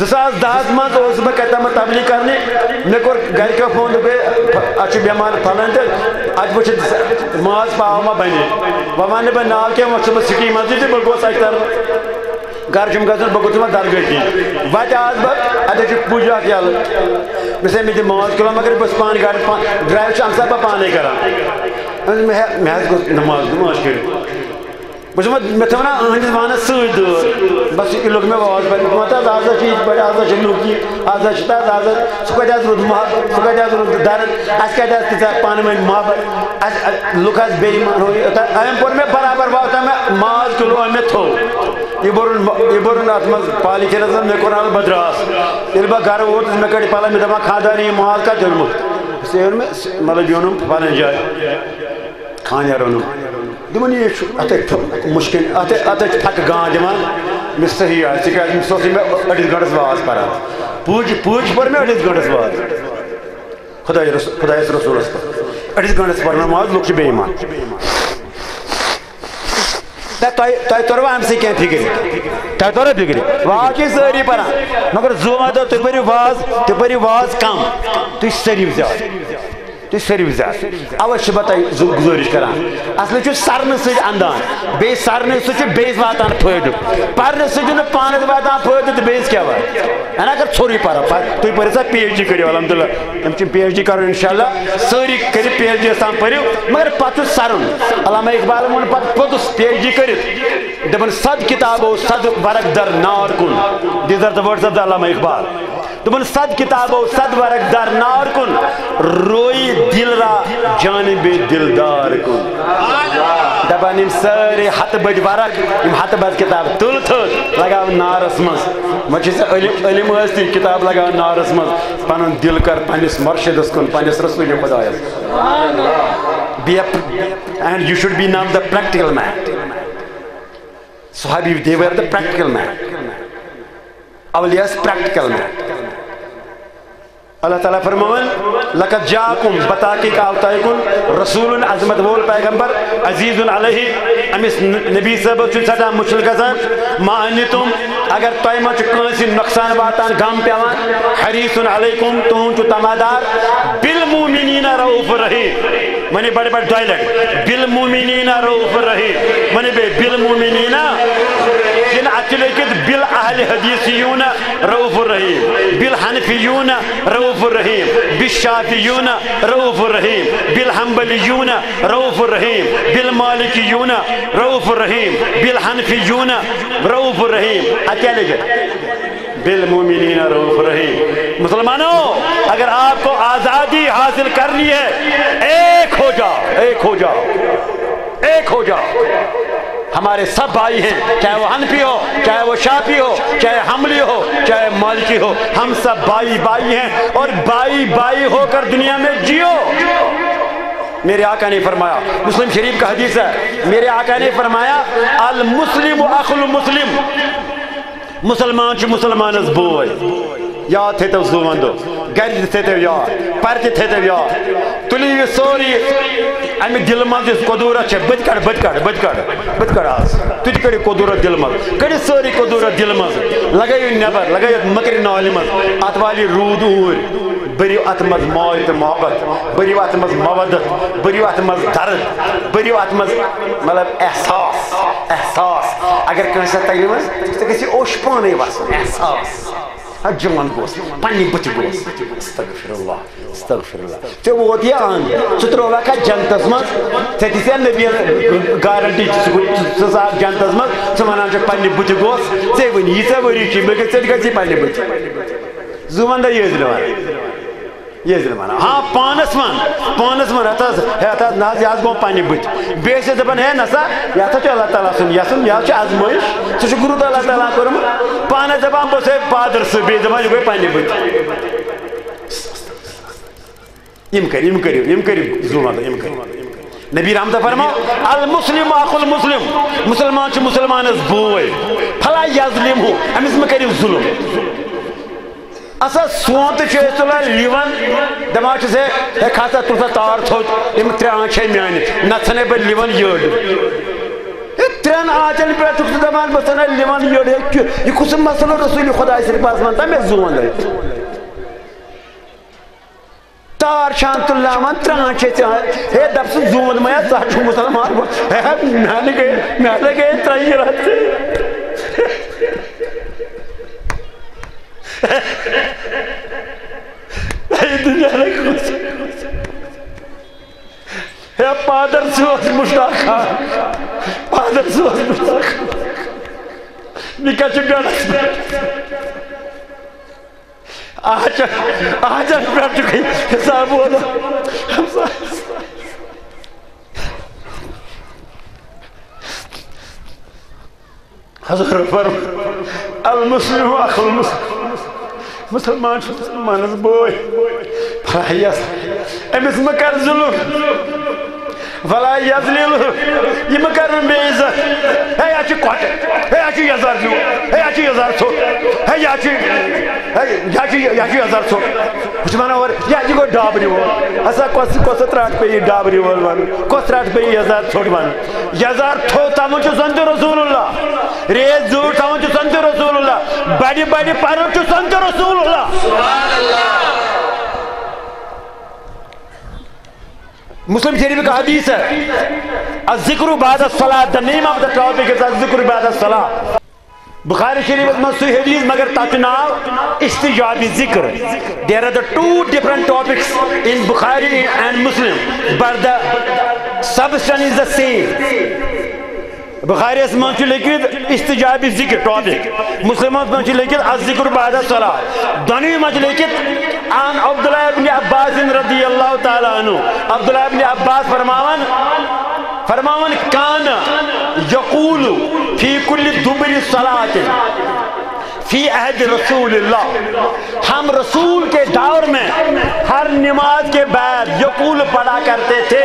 زساس دہس مز اس بہ کتم تبلیغ کرنے مے کور گھر کے فون دے اچھ بیمار پھلن تے اج وچ ماز پاو ما بنے و ون بہ ناو کے وچ بہ سٹی مسجد بہ گوس گھر چم گژھن بہ گوتما درگاہ کی وت آس بہ ادے پوجا یل بسے مے تم ماز کلو مگر بس پان گھر ڈرائیو چھ امسا بہ پانے کران میں نماز نماز کر بس مے تھونا اہندس وانس سۭتۍ دٲر بس یہِ لوٚگ مےٚ واز پَتہٕ مطلب حظ آز چھِ یِتھ پٲٹھۍ آز چھِ لُکھ آز چھِ تَتھ آز سُہ کَتہِ حظ روٗد محبت سُہ کَتہِ حظ روٗد درد اَسہِ کَتہِ حظ تیٖژاہ پانہٕ ؤنۍ محبت اَسہِ لُکھ حظ بے ایمان ہو أمۍ پوٚر مےٚ برابر واتان مےٚ ماز کِلوٗ أمۍ مےٚ تھوٚو یہِ بوٚرُن یہِ بوٚرُن اَتھ منٛز پالِتھیٖنَس منٛز مےٚ بدراس ییٚلہِ بہٕ گَرٕ ووتُس مےٚ کٔڑۍ پَلَو مےٚ دَپان خانٛدارنہِ ماز کَتہِ اوٚنمُت سُہ اوٚن مطلب یہِ اوٚنُم پَنٕنۍ جایہِ خانیار اوٚنُم دوٚپُن یہِ چھُ اَتھ دِوان مےٚ صحیح آسہِ تِکیٛازِ سۄ ٲسٕے مےٚ أڑِس گٲنٛٹَس واز پَران پوٗج پوٗج پٔر مےٚ أڑِس گٲنٛٹَس واز خۄداے خۄدایَس رسوٗلَس پٮ۪ٹھ أڑِس گٲنٛٹَس پَرناو ماز لُکھ چھِ بے ایمان۔ تۄہہِ تۄہہِ اَمہِ سۭتۍ کینٛہہ فِکرِ تۄہہِ توٚروا فِکرِ واز چھِ سٲری پَران مگر زوما دوٚپ تُہۍ پٔرِو واز تُہۍ پٔرِو واز کَم۔ تُہۍ سٔرِو زیادٕ تُہۍ سٔرِو زیادٕ اَوَے چھُ بہٕ تۄہہِ گُزٲرِش کَران اَصلہِ چھُ سَرنہٕ سۭتۍ اَندان بیٚیہِ سَرنہٕ سۭتۍ واتان فٲیدٕ پَرنہٕ سۭتۍ چھُنہٕ واتان فٲیدٕ تہٕ بیٚیِس کیٛاہ واتہِ اگر ژھوٚرُے پَرو تُہۍ پٔرِو سا پی ایچ ڈی کٔرِو الحمدُاللہ تِم چھِ پی ایچ ڈی کَرُن اِنشاء اللہ سٲری کٔرِو پی ایچ ڈی تام مگر پَتہٕ چھُ سَرُن علامہ اقبال ووٚن پَتہٕ پوٚتُس پی ایچ ڈی کٔرِتھ دَپان صد کِتابو صد ورق در نار کُن these are the words of the Allama Iqbal دوٚپُن صد کِتابو صد ورق در نار کُن روئی دِل را جانب دِلدار کُن. دَپان یِم سٲری ہَتہٕ بٔدۍ ورق یِم ہَتہٕ بٔدۍ کِتاب تُل تھٔد لگاو نارَس منٛز وۄنۍ چھِ ژےٚ علم علم ٲسۍ تہِ کِتاب لگاوان نارَس منٛز پَنُن دِل کر پنٛنِس مۄرشِدَس کُن پنٛنِس رسوٗلِ خۄدایَس اینڈ یوٗ شُڈ بی نام دَ پرٛٮ۪کٹِکَل مین صحابی they were the practical man. اولیاس practical man. اللہ تعالیٰ فرماون، لقد جاکم بتاکی کا آوتائی کن رسول عظمت وول پیغمبر عزیز علیہ امس نبی صاحب چھو سٹا مشکل گزان ما انتم، اگر توی ما چھو کنسی نقصان واتان غم پیوان حریص علیکم تون چھو تمادار، بالمومنین رؤوف رحیم منی بڑے بڑے ڈائلٹ بالمومنین رؤوف رحیم منی بے بالمومنین جن اتلکت بالاہل حدیثیون رؤوف رحیم بالحنفیون رؤوف رحیم بالشافیون رؤوف رحیم بالحنبلیون رؤوف رحیم بالمالکیون رؤوف رحیم بالحنفیون رؤوف رحیم اکیا لکھت جی، بالمومنین رؤوف رحیم مسلمانوں، اگر آپ کو آزادی حاصل کرنی ہے، ایک ہو جاؤ، ایک ہو جاؤ، ایک ہو جاؤ۔ ہمارے سب بھائی ہیں، چاہے وہ حنفی ہو، چاہے وہ شافی ہو، چاہے حملی ہو، چاہے مالکی ہو، ہم سب بھائی بھائی ہیں اور بھائی بھائی ہو کر دنیا میں جیو۔ میرے آقا نے فرمایا، مسلم شریف کا حدیث ہے، میرے آقا نے فرمایا، المسلم اخل مسلم مسلمان چھ مسلمان از بوئے۔ یاد تھے تو زوان دو گرد تھے تو یاد پرچ تھے تو یاد۔ تلی یہ سوری. امی دل مز اس قدورت چھے بد کڑ بد کڑ بد کڑ بد کڑ آس. تجھ کڑی قدورت دل مز کڑی سوری قدورت دل مز لگائی نبر لگائی مکر نالی مز اتوالی رود اور. بریو ات مز موت محبت. بریو ات مز مودت. بریو ات مز درد. بریو ات مز مطلب احساس. احساس. اگر کنسا تگلی مز، تو اوش پانے بس احساس. جوان گوس پنی بت گوس استغفر اللہ استغفر اللہ ژے ووت یہ ان ژٕ ترووکھا جنتس منٛز ژےٚ دِژیا نبی گارنٹی ژٕ ژاکھ جنتس منٛز ژٕ ونان چھکھ پننہِ بٕتھِ گوس ژے ؤنۍ ییٖژاہ ؤری چھِ مےٚ گژھِ ژےٚ پنی بت پننہِ دا یز لوان یہِ ٲسۍ دِوان یہ ذل مانا ہاں پانس من پانس من ہتا ہتا ناز یاز گو پانی بت بیس دپن ہے نسا یا تھا اللہ تعالی سن یا سن یا چھ ازمائش سو گرو اللہ تعالی کرم پانس دپان بس ہے پادر سے بی دپان گو پانی بت یم کر یم کر یم کر ظلم یم کر نبی رحمتہ فرماؤ المسلم اخو المسلم مسلمان چھ مسلمان اس بوئے فلا یظلم ہو امس میں کریو ظلم اسا سونت چھ تلا لیون دما چھ سے ہے کھاتا تلتا تار تھوت یم ترے آنچھے میانی نتھنے بے لیون یوڑ ترین آجن پہ تک دمان بسنا لیون یوڑ یہ کسم مسئلہ رسول خدا سے پاس مانتا میں زون دے تار شانت اللہ من تران چھے چھے ہے دب سے زون میں ساچو مسلمان ہے میں نے گئے میں نے گئے ترائی رات سے ہے دنیا نے کچھ ہے پادر سوز مشتاق خان پادر سوز مشتاق خان نکا چکا آج آج بیٹھ چکی حساب ہوا حضر فرم المسلم اخو المسلم مسلمان شو مسلمان از بوي فلا امس مكر ظلم فلا يذلل يمكر من بيزة هيا چي قوات هيا چي يزار زو هيا چي يزار سو هيا چي هيا چي يا چي يزار سو کچھ مانا اور یا جی کو ڈابری وہ اسا کوس کوس تراٹ پہ یہ ڈابری وہ ون کوس تراٹ پہ یہ یزار چھوٹ ون یزار تھو تامن چھ سنت رسول اللہ ریز زور تامن چھ سنت رسول اللہ بڑی بڑی پارو سنت رسول اللہ سبحان اللہ مسلم شریف کا حدیث ہے. الزکر بعد الصلاة. The name of the topic is الزکر بعد الصلاة. بخار شریف مصوح حدیث، مگر تاتناو استجابی ذکر there are the two different topics in Bukhari and Muslim but the substance is the same. بخاری اس منچ لکھت استجابی ذکر ٹاپک مسلم اس منچ لکھت الذکر بعد الصلاة دنوی منچ لکھت عن عبداللہ ابن عباس رضی اللہ تعالی عنہ۔ عبداللہ ابن عباس فرماون فرماون، کان یقول فی کل دبر صلاة۔ فی عہد رسول اللہ ہم رسول کے دور میں ہر نماز کے بعد یقول پڑھا کرتے تھے۔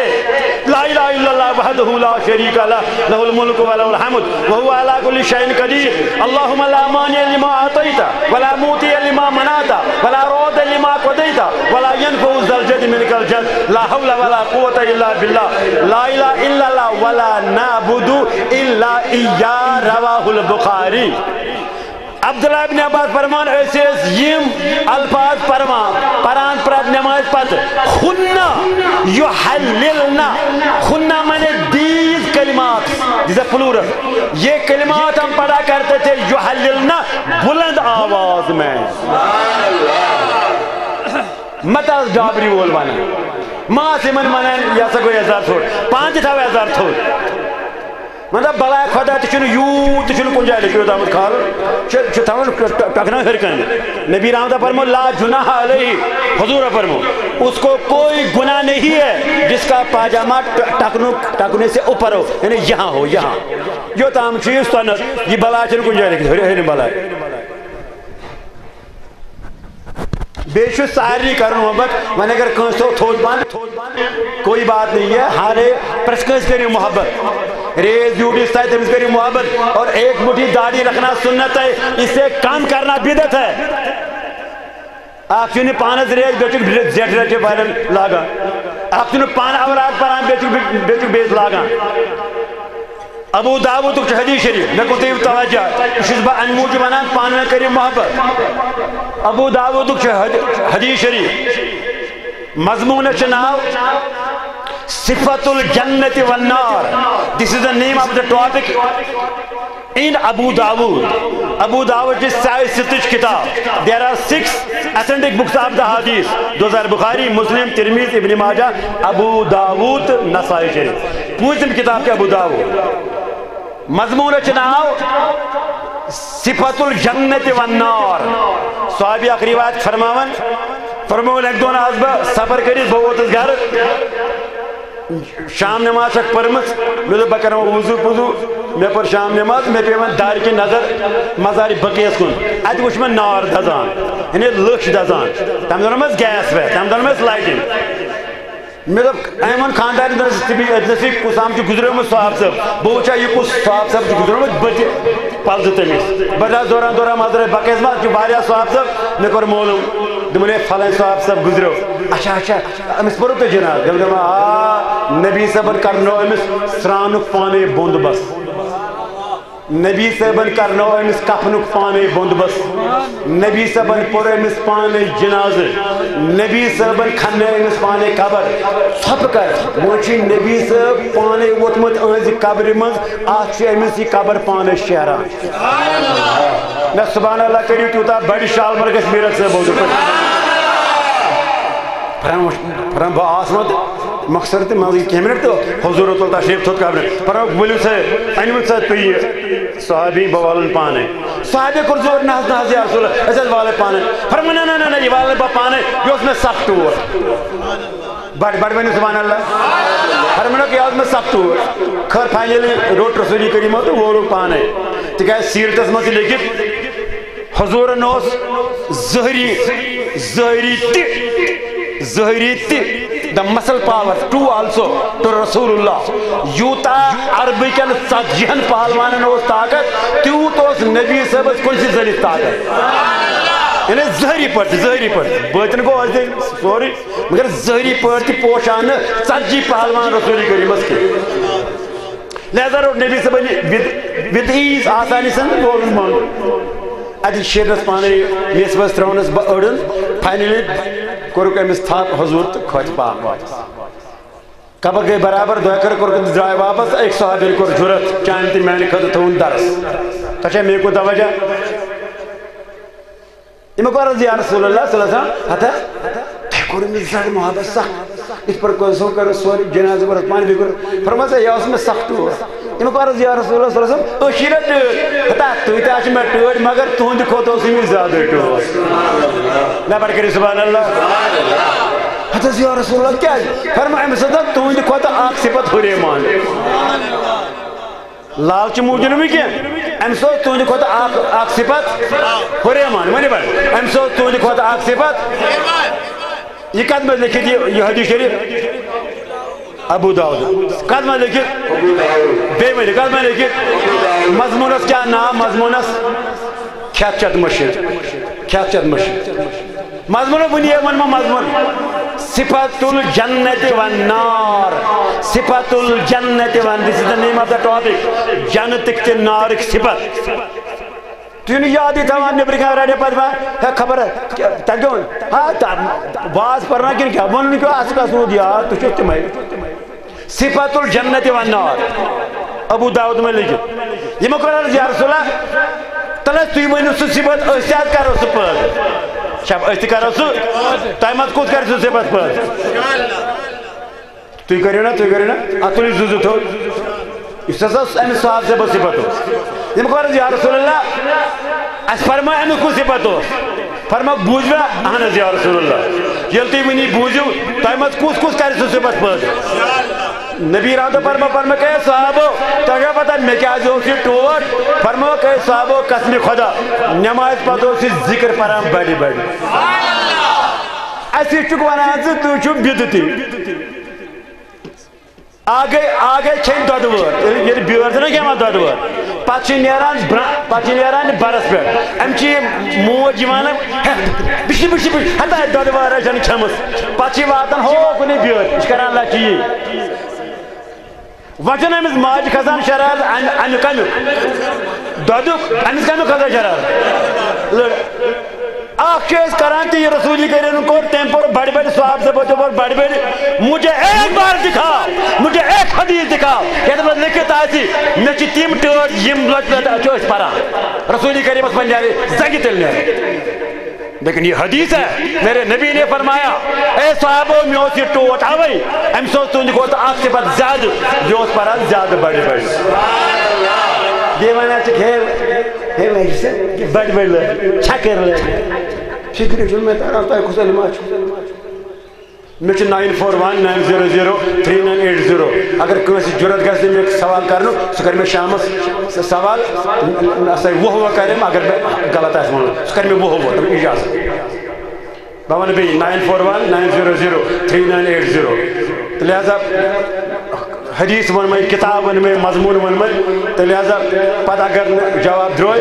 لا الہ الا اللہ وحدہ لا شریک لہ لہ الملک و لہ الحمد وهو على كل شيء قدير اللهم لا مانع لما اعطيت ولا موتي لما منعت ولا راد لما قضيت ولا ينفع ذا الجد منك الجد لا حول ولا قوه الا بالله لا اله الا الله ولا نعبد الا اياه رواه البخاري عبداللہ ابن عباس فرمان، ایسے یم الفاظ فرمان۔ پران پرات نماز پت خننا یحللنا۔ خننا مانے دیز کلمات جیسے پلورل یہ کلمات ہم پڑھا کرتے تھے، یحللنا، بلند آواز میں۔ متا ڈابری بول بانا ماں سے من منن، یا سکو ہزار تھوڑ۔ پانچ تھا ہزار تھوڑ۔ مطلب بلا خدا تہ یوت تہ کن جائے لکھو تامت کھال ٹکنا ہر کن نبی رحمت فرمو لا جناح علیہ حضور فرمو اس کو کوئی گناہ نہیں ہے جس کا پاجامہ ٹکنے سے اوپر ہو یعنی یہاں ہو، یہاں. جو تام چیز تو یہ بلا چن کن جائے لکھو ہر بلا بیشو ساری کرن محبت من اگر کنسو تھوڑ بان کوئی بات نہیں ہے، ہارے پرسکس کری محبت. ریز یوٹی ستا ہے تمہیں کری محبت اور ایک مٹھی داڑی رکھنا سنت ہے اسے کام کرنا بیدت ہے۔ آپ چونی پانس ریز بیچک زیٹ ریٹے بارن لاغا آپ چونی پان اورات پران بیچک بیس لاغا ابو داود تک حدیث شریف، میں کو تیو توجہ۔ شز با انموج بنان پان میں کری محبت۔ ابو داود تک حدیث شریف۔ مضمون چناو صفت الجنت والنار. This is the name of the topic in Abu Dawood Abu Dawood جس سائے ستج کتاب. There are six authentic books of the hadith. دوزار صفنت ونار this is the name of the topic ابو کتاب کے Abu Dawood مضمون چناؤ صفت الجنت والنار صحابی اقریبات فرماون فرمو لیک دون آزبہ سفر کریز بہت فرما گھر شام نماز چھک پرمت مے دوپ بہ وضو پضو مے پر شام نماز مے پیون دار کی نظر مزار بقیس کن۔ ات وچ مے نار دزان یعنی لکھ دزان۔ تم دون مز گیس وے، تم دون مز لائٹنگ مے دوپ ایمن خاندار دس تبی ادنسی کسام چھ گزریومت صاحب صاحب۔ بہ وچھا یہ کس صحاب صاحب صاحب چھ گزریومت بچ پلز تمس بڑا دوران دوران مزر بقیس ما چھ واریاہ صاحب صاحب مے کور معلوم دمنے فلان صاحب صاحب گزریو اچھا اچھا امس پرو تو جناب۔ دم دم آ، نبی صاحبن کرنو، امس سرانک پانے بوند بس۔ نبی صاحبن کرنو، امس کفنک پانے بوند بس۔ نبی صاحبن پور امس پانے جناز نبی صاحبن کھنے، امس پانے قبر۔ سب کر۔ موچی نبی صاحب پانے ووتمت انز قبر مز آج امس یہ قبر پانے شہران۔ میں سبحان اللہ کریو تیوتا بڑی شال مرگس میرت سے بوزو پرم با آسمت مقصد تے مازی کیمرٹ تو حضور تو تشریف تھوت کابر پر ولو سے انمت سے پی صحابی بوالن پانے۔ صحابی کر زور ناز ناز یا رسول اللہ والے پانے۔ فرمانا نا نا نا یہ والے با پانے یہ اس میں سخت ہوا۔ بڑ بڑ بنی سبحان اللہ۔ فرمانا کہ آج میں سخت ہوا۔ خر فائنلی روٹ رسولی کریم تو وہ لوگ پانے۔ تکہ سیرت اسمت لیکن حضور نوس زہری زہری تی ظہری تی the muscle power to also to Rasulullah یوتا عربی کن ژتجیہن پہلوانن اوس طاقت تیوت اوس نبی صاحبس کنسی زلت طاقت۔ یعنی ظہری پٲٹھۍ ظہری پٲٹھۍ بٲتن گوٚو أسۍ دِنۍ سورُے مگر ظہری پٲٹھۍ تہِ پوشان نہٕ ژتجی پہلوان رسوٗلی کریٖمس کینٛہہ لہذا روٚٹ نبی صٲبن وِد ایٖز آسانی سان لوگُن مانُن اتہ شیرنس پانے میس بس ترونس با اڑن فائنلی کورک امس تھاپ حضور تو کھوت پاک واپس قبر گئی برابر دو کر کور درائے واپس ایک صحابی کور ضرورت چاہن تی میں نے خود تھون درس تچے میں کو توجہ اما کو رضی رسول اللہ صلی اللہ علیہ وسلم ہتا تے کور میں زیادہ محبت سخت اس پر کو سو کر سوری جنازہ پر پانی بھی کر فرمایا یا اس میں سخت ہوا اما کو رضی رسول اللہ صلی اللہ علیہ وسلم اشیرہ ٹوٹ ہتا تو تے اچ میں ٹوٹ مگر تہند کھوتو سی زیادہ ٹوٹ نہ بڑھ کر سبحان اللہ۔ حضرت یا رسول اللہ کیا فرمایا میں صدا تہند کھوتو اکھ صفت ہرے مان۔ لالچ موجود نمی کیا ام سو تہند کھوتو اکھ اکھ صفت ہرے مان۔ ونی بڑھ ام سو تہند کھوتو اکھ صفت یہ کد میں لکھی تھی، یہ حدیث شریف۔ ابو داؤد کد میں لکھی بے میں کد میں لکھی مضمونس کیا نام مضمونس کھیت چت مشید کھیت چت مشید مضمون بنیے من مضمون صفت الجنت والنار صفت الجنت والنار this is the name of the topic. جنتک تے نارک صفت تین یاد ہی تھا نبری کا رہنے پر ہے خبر ہے تگون ہاں باز پرنا کن کیا بولنے کیوں اس کا سود یار تو چھتے میں صفت الجنت والنار ابو داود میں لکھت یہ مقرر یا رسول اللہ؟ تلس توی ونیو سو صفت اسیاد کرو سو پد شب استی کرو سو تایمت کود کر سو صفت پد توی کریو نا، توی کریو نا؟ اتولی زوزو تو اس سے امی صحاب سے بس صفت ہو. یہ مقرر یا رسول اللہ؟ اس فرما امی کو صفت ہو؟ فرما بوجوا احنا یا رسول اللہ۔ یل تی ونی بوجو تایمت کس کس کر سو صفت پہ نبی رات فرما فرما، کہ صحابو تگہ پتہ میں کیا جو سی ٹوٹ۔ فرما، کہ صحابو قسم خدا، نماز پتہ سی، ذکر پرام بڑی بڑی۔ اسی چک ونان سے تو چھو بدتی۔ آگے آگے چھین دود ور یہ بیور تھا نا کیا مات دود ور پچھی نیران پچھی نیران برس پہ ام چی موج جوانا بشی بشی بشی ہتا دود ور ہے جن چھمس پچھی واتن ہو کنی بیور اس کران اللہ چی وجن امس ماج کھسان شرار ان کمی دودک امس کمی کھسان شرار اخ چیز کران تی رسولی کرن کو تم پر بڑے بڑے صحاب سے بچو پر بڑے بڑے مجھے ایک بار دکھا، مجھے ایک حدیث دکھا۔ کہ جی، میں لکھت آسی میں چھ تیم ٹوٹ یم لٹ لٹ اچو اس پرا رسولی کریم اس بنجارے زنگی تلنے لیکن یہ حدیث ہے، میرے نبی نے فرمایا، اے صحابو میں اسی ٹوٹ آوئی ہم سوچتوں کو تو آنکھ سے بعد زیادہ جو اس پر زیادہ بڑے بڑے دیوانا چک ہے ہے ویسے بڑے بڑے چھکر لے فکر چھُنہٕ مےٚ تران تۄہہِ کُس علما چھُ مےٚ چھُ nine four one nine zero zero three nine eight zero اگر کٲنٛسہِ ضوٚرتھ گژھِ مےٚ سوال کرنُک سُہ کَرِ مےٚ شامَس سوال ہسا وُہ وُہ کَرٮ۪م اگر مےٚ غلط آسہِ ووٚنمُت سُہ کَرِ مےٚ وُہ وُہ تٔمۍ اِجازت بہٕ وَنہٕ بیٚیہِ nine four one nine zero zero three nine eight zero تہٕ لہذا حدیث ون کتاب ون مضمون تو لہذا پتہ اگر جواب درٛوے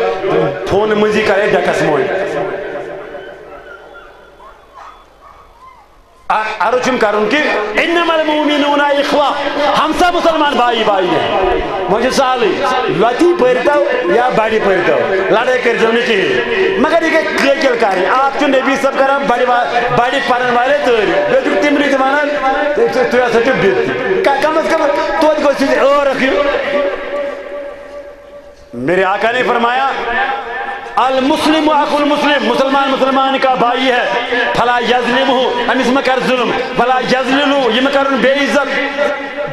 فون منٛزی کرے ڈیکس موج عرض کرن کہ انما المؤمنون اخوہ، ہم سب مسلمان بھائی بھائی ہیں۔ مجھے سالی لتی پرتو یا بڑی پرتو لڑائی کر جو نہیں کہیں مگر یہ کہ کیکل کریں آپ جو نبی سب کرم بڑی بڑی پرن والے تیری بیٹو تمری زمانہ تو ایسا جو بیتی کم از کم تو کو چیز اور رکھیو۔ میرے آقا نے فرمایا المسلم اخو المسلم، مسلمان مسلمان کا بھائی ہے۔ فلا یظلم ہو ہم ظلم۔ فلا یظلم یہ میں کرن بے عزت۔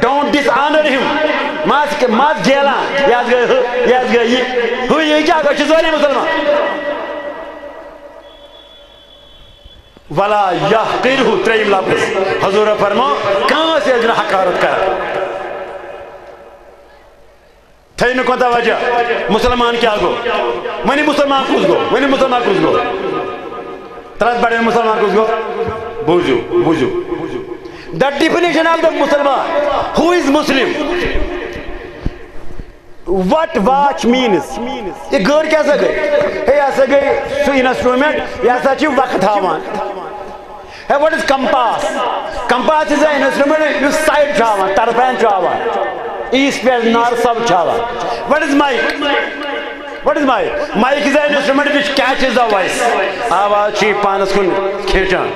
ڈونٹ ڈس آنر ہم ماس کے ماس گیلا یاد گئے یاد گئے، یہ ہو یہ کیا کچھ زوری جی مسلمان؟ ولا یحقرہ تریم لفظ۔ حضور فرمو کہاں سے اجر حقارت کر تھے میں کوتا وجہ مسلمان کیا گو؟ ونی مسلمان کس گو؟ ونی مسلمان کس گو؟ ترس بڑے مسلمان کس گو؟ بوجو بوجو۔ The definition of the Musliman who is Muslim? What watch means? یہ گھر کیسا گئی ہے ایسا گئی سو انسٹرومنٹ یہ ایسا چی وقت ہاوان۔ ہے، what is compass compass is an instrument you side چاوان طرفین چاوان ایسٹ ویسٹ نارتھ ساؤتھ چاوان what is mic what is mic mic is an instrument which catches the voice آواز چی پانس کن کھیچان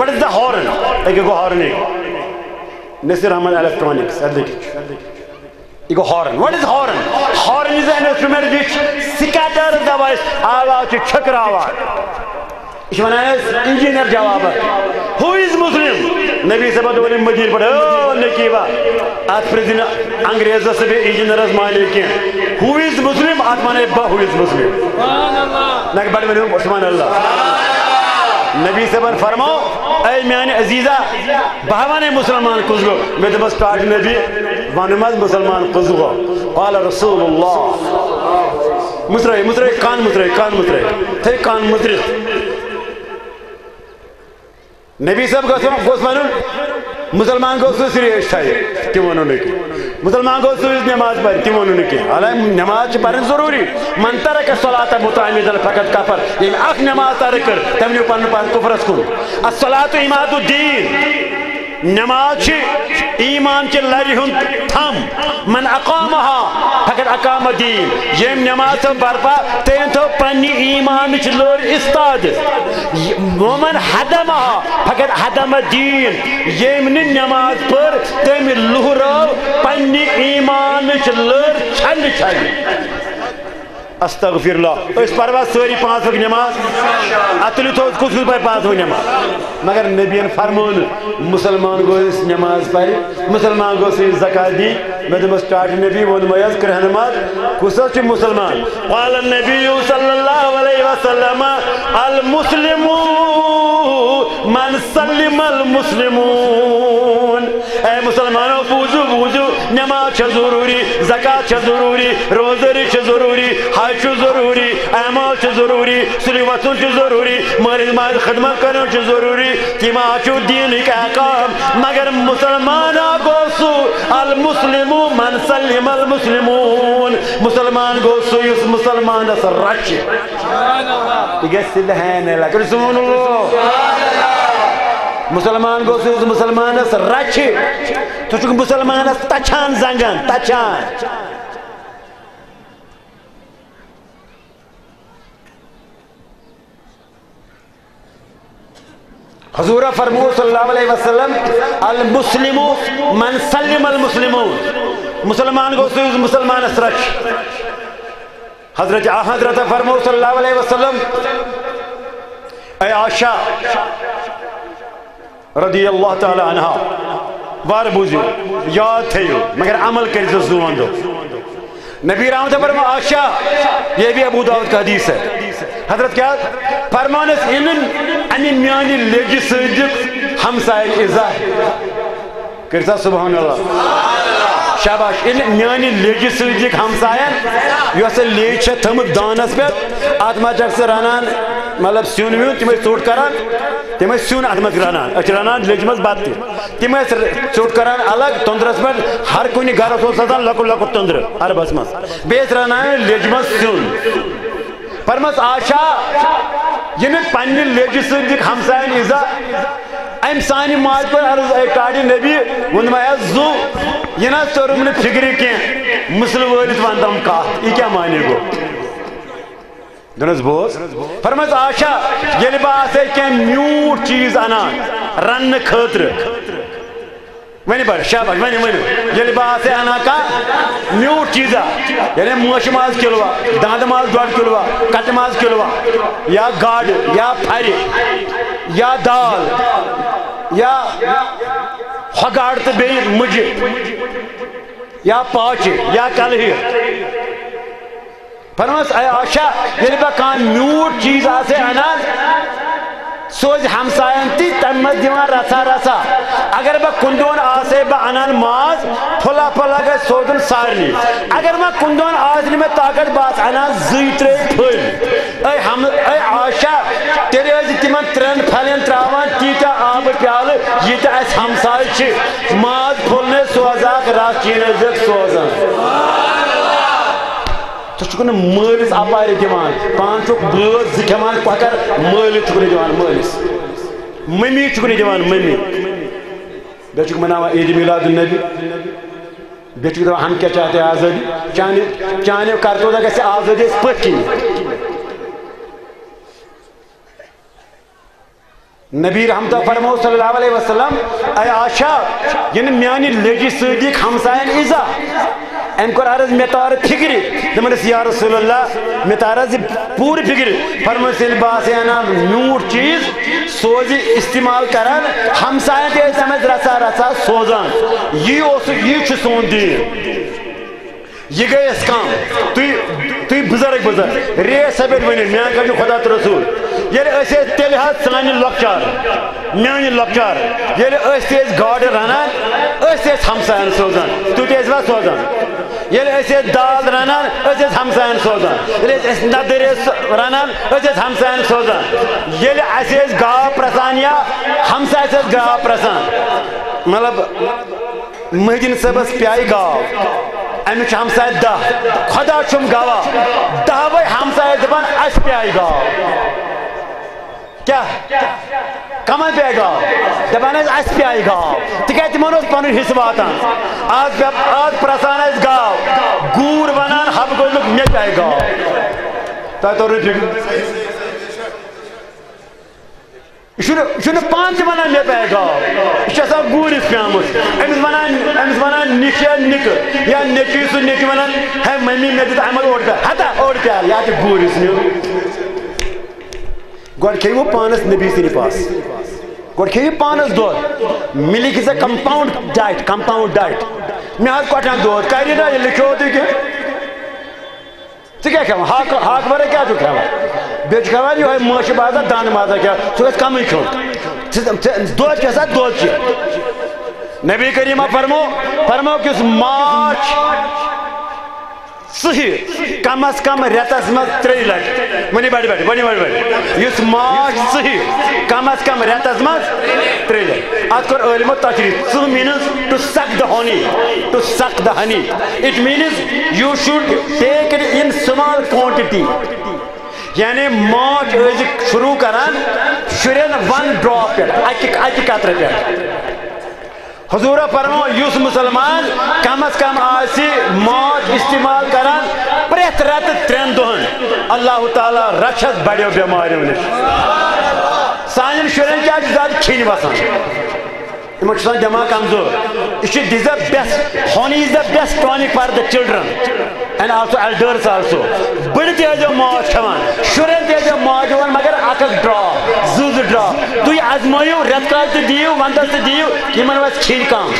what is the horn ایک گو horn ایک نصیر احمد electronics ایک گو horn what is horn horn is an instrument which scatters the voice آواز چی چھکر آواز اس ونان انجینئر جواب ہو از مسلم نبی صاحب دورے مدین او نکیبا ات پرزن انگریز سے بھی انجینئر اس مانے کی ہو از مسلم ات مانے با ہو از مسلم سبحان اللہ نک بڑے میں سبحان اللہ نبی صاحب فرماؤ اے میان عزیزہ بہوانے مسلمان کس گو میں تو بس کاٹ نبی وانماز مسلمان کس گو قال رسول اللہ مصرے مصرے کان مصرے کان مصرے تھے کان مصرے نبی صاحب گوس ون مسلمان گوس سریش تھے تم ونو نکی مسلمان گوس نماز پڑھ تم ونو نکی حالانکہ نماز پڑھن ضروری۔ من ترک الصلاۃ متعمدا فقط کفر۔ یم اخ نماز ترک کر، تم نیو پن پن کفرس کن الصلاۃ اماد الدین۔ نماز ایمان چہ لری ہن تھم۔ من اقامها فقط اقام دین۔ یم نماز برپا، تین تو پنی ایمان چ لور استاد۔ ومن حدمها فقط حدم دین۔ یم نہ نماز پر تم لہرو پنی ایمان چ لور چھل چھل استغفر اللہ اس پروا سوری پانچ وقت نماز اتلی تو کس پر پانچ وقت نماز مگر نبیین فرمون مسلمان گو اس نماز پر مسلمان گو سی زکات دی میں دم سٹارٹ نبی ون میاز کر نماز کس چھ مسلمان قال النبی صلی اللہ علیہ وسلم المسلم من سلم المسلمون اے مسلمانوں بوجو بوجو نماز چھ ضروری زکات چھ ضروری روزہ چھ ضروری حج چھ ضروری اعمال چھ ضروری سلی وطن چھ ضروری مریض مال خدمت کرن چھ ضروری تیما چھ دین کا احکام مگر مسلمان گوسو المسلم من سلم المسلمون مسلمان گوسو اس مسلمان اس رچ سبحان اللہ یہ سبحان اللہ سبحان اللہ مسلمان گو سوز مسلمان اس رچ تو مسلمان اس تچان زنگان تچان. حضور فرمو صلی اللہ علیہ وسلم المسلم من سلم المسلمون. مسلمان گو سوز مسلمان اس رچ حضرت حضرت فرمو صلی اللہ علیہ وسلم، اے عاشا رضی اللہ تعالی عنہ وار بوزیو یاد تھیو، مگر عمل کر جو زوان دو نبی رحمت فرما، آشا، یہ بھی ابو داود کا حدیث ہے۔ حضرت کیا؟ فرمانس ان امی میانی لیجی صدق ہمسائن ازا کرتا سبحان اللہ۔ شاباش ان میانی لیجی صدق ہمسائن یو سے لیج ہے تھمت دانس پہ، آتما چک سے رانان۔ مطلب سیون ویون تمہیں ژوٹ کران تمہیں سیون اتھ مز رنان۔ اچھ رنان لیج مز بات تمہیں ژوٹ کران الگ، تندرس پہ ہر کن گرس اوس آسان لکٹ لکٹ تندر، عربس مز بیس رنان لیج مز سیون۔ فرمس آشا یم پنہ لیجہ ست دک ہمسائن عزا ام سانہ ماج پر عرض اے کاڑی نبی ون ما زو، یہ نہ ترم نہ فکر کی مسل ورت وندم کات یہ کیا معنی گو دنس بوز فرمس آشا یل با آسے کی میوٹ چیز انان رن خاطر ونی بڑھ شاباش ونی ونی یل با آسے انا کا میوٹ چیزا یعنی موش ماز کلوا داند ماز ڈوڑ کلوا کٹ ماز کلوا یا گاڈ یا پھر یا دال یا ہگاڑ تو بی مجھ یا پاچ یا کلہ فرمس اے آشا یل با کان میوٹ چیز آسے انان سوز ہمسائن تی تم دیوان رسا رسا۔ اگر با کندون آسے با انان ماز، پھلا پھلا گئے سوزن سارنی اگر ما کندون آسنی میں طاقت باس انان زیترے پھل۔ اے ہم، اے آشا تیرے از تیمن ترن پھلین تراوان، تیتا آب پیال یہ تا اس ہمسائی چھ۔ ماز پھلنے سوزاک راس چینے زک سوزن تو چکن مالس اپار دیوان پان چوک بٲژ زٕ کھٮ۪وان کۄکر، مٲلِس چھُکھ نہٕ دِوان مٲلِس۔ ممی چھُکھ نہٕ دِوان ممی۔ بیٚیہِ چھُکھ مناوان عیٖد میلاد النبی۔ بیٚیہِ چھُکھ دپان ہم کیٛاہ چاہتے آزٲدی چانہِ چانیو کرتوتہ گژھِ آزٲدی أسۍ پٔتھۍ کِنۍ۔ نبی رحمتہ فرمو صلی اللہ علیہ وسلم، اے آشا ین یعنی میانی لجی صدیق ہمسائن ازا ام کور عرض میں تار فکر دمنس یا رسول اللہ میں تار عرض پور فکر۔ فرمو سل باس انا میوٹ چیز سوزی استعمال کران ہمسائن تے سمجھ رسا رسا سوزان یہ اوس یہ چھ سون دین یہ گئی اس کام۔ تھی تھی بزرگ بزرگ۔ ری سبت ونی میان کجو خدا تو رسول۔ یعنی یل اسے تیل ہاتھ سانی لکچار۔ میانی لکچار۔ یعنی یل اس تیز گاڑ رنان اس تیز ہمسائن سوزان تو تیز وا سوزان یعنی یل اسے دال رنان، اس تیز ہمسائن سوزان یل یعنی اس ندر رنان، اس تیز ہمسائن سوزان یل یعنی اسے گاو پرسان یا ہمسائن سے گاو پرسان. مطلب مہدین صبس پیائی گاو. امچ ہمسائے دہ. خدا چم گوا دہ بھائی ہمسائے دپان اس پیائی گاو. کیا؟ کمان پہ گاو دپان اس پیائی گاو تکیہ تمہن اس پنن حصہ واتان آج آج پرسان اس گاو گور بنان حب گولک مے پیائی گاو تا تو یہ پان تہ ونان مے پہ گاو یہ آسان گورس پیامت امس ونان امس ونان نک یا نک یا نکی سہ نک ونان ہے، ممی مے دت احمد اوڑ پیال ہتا اوڑ پیال یا گورس نیو گۄڈٕ کھیٚیِو پانَس نبی سٕنٛدِ پاس۔ گۄڈٕ کھیٚیِو پانَس دۄد milk is a compound diet compound diet مےٚ حظ کۄٹھان دۄد کَرِ نا یہِ لیکھیو تُہۍ کینٛہہ ژٕ کیٛاہ کھٮ۪وان ہاکہٕ ہاکہٕ وَرٲے کیٛاہ چھُکھ کھٮ۪وان بیٚیہِ چھُ کھٮ۪وان یِہوے مٲشہِ بازا دانہٕ مازا کیٛاہ سُہ گژھِ کَمٕے کھیوٚن دۄد چھِ دۄد چھِ نبی کریٖما فرمو فرمو کہِ ماچھ صحیح کم از کم ریتس مز تری لٹ ونی بڑی بڑی ونی بڑی بڑی یس ماچ صحیح کم از کم ریتس مز تری لٹ ات کر علم تشریح ژٕ means to suck the honey to suck the honey it means you should take it in small quantity. یعنی ماچ ٲسۍ شروع کران شُرٮ۪ن ون ڈراپ پٮ۪ٹھ اکہِ اکہِ قطرٕ پٮ۪ٹھ حضور فرمو یس مسلمان کم از کم آسی موت استعمال کران پریت رت ترین دہن۔ اللہ تعالیٰ رچھس بڑیو بیماریوں نش۔ سانین شرین کیا زیادہ کھین وسان تمہیں چھان دماغ کمزور یہ this the best honey is the best tonic for the children and also elders also بڑی تھی جو موج کھوان شرین تھی جو موج ہوان مگر اک ڈرا زوز ڈرا تھی ازمائیو ریت کال تھی دیو وندس تھی دیو یہ من وس کھین کام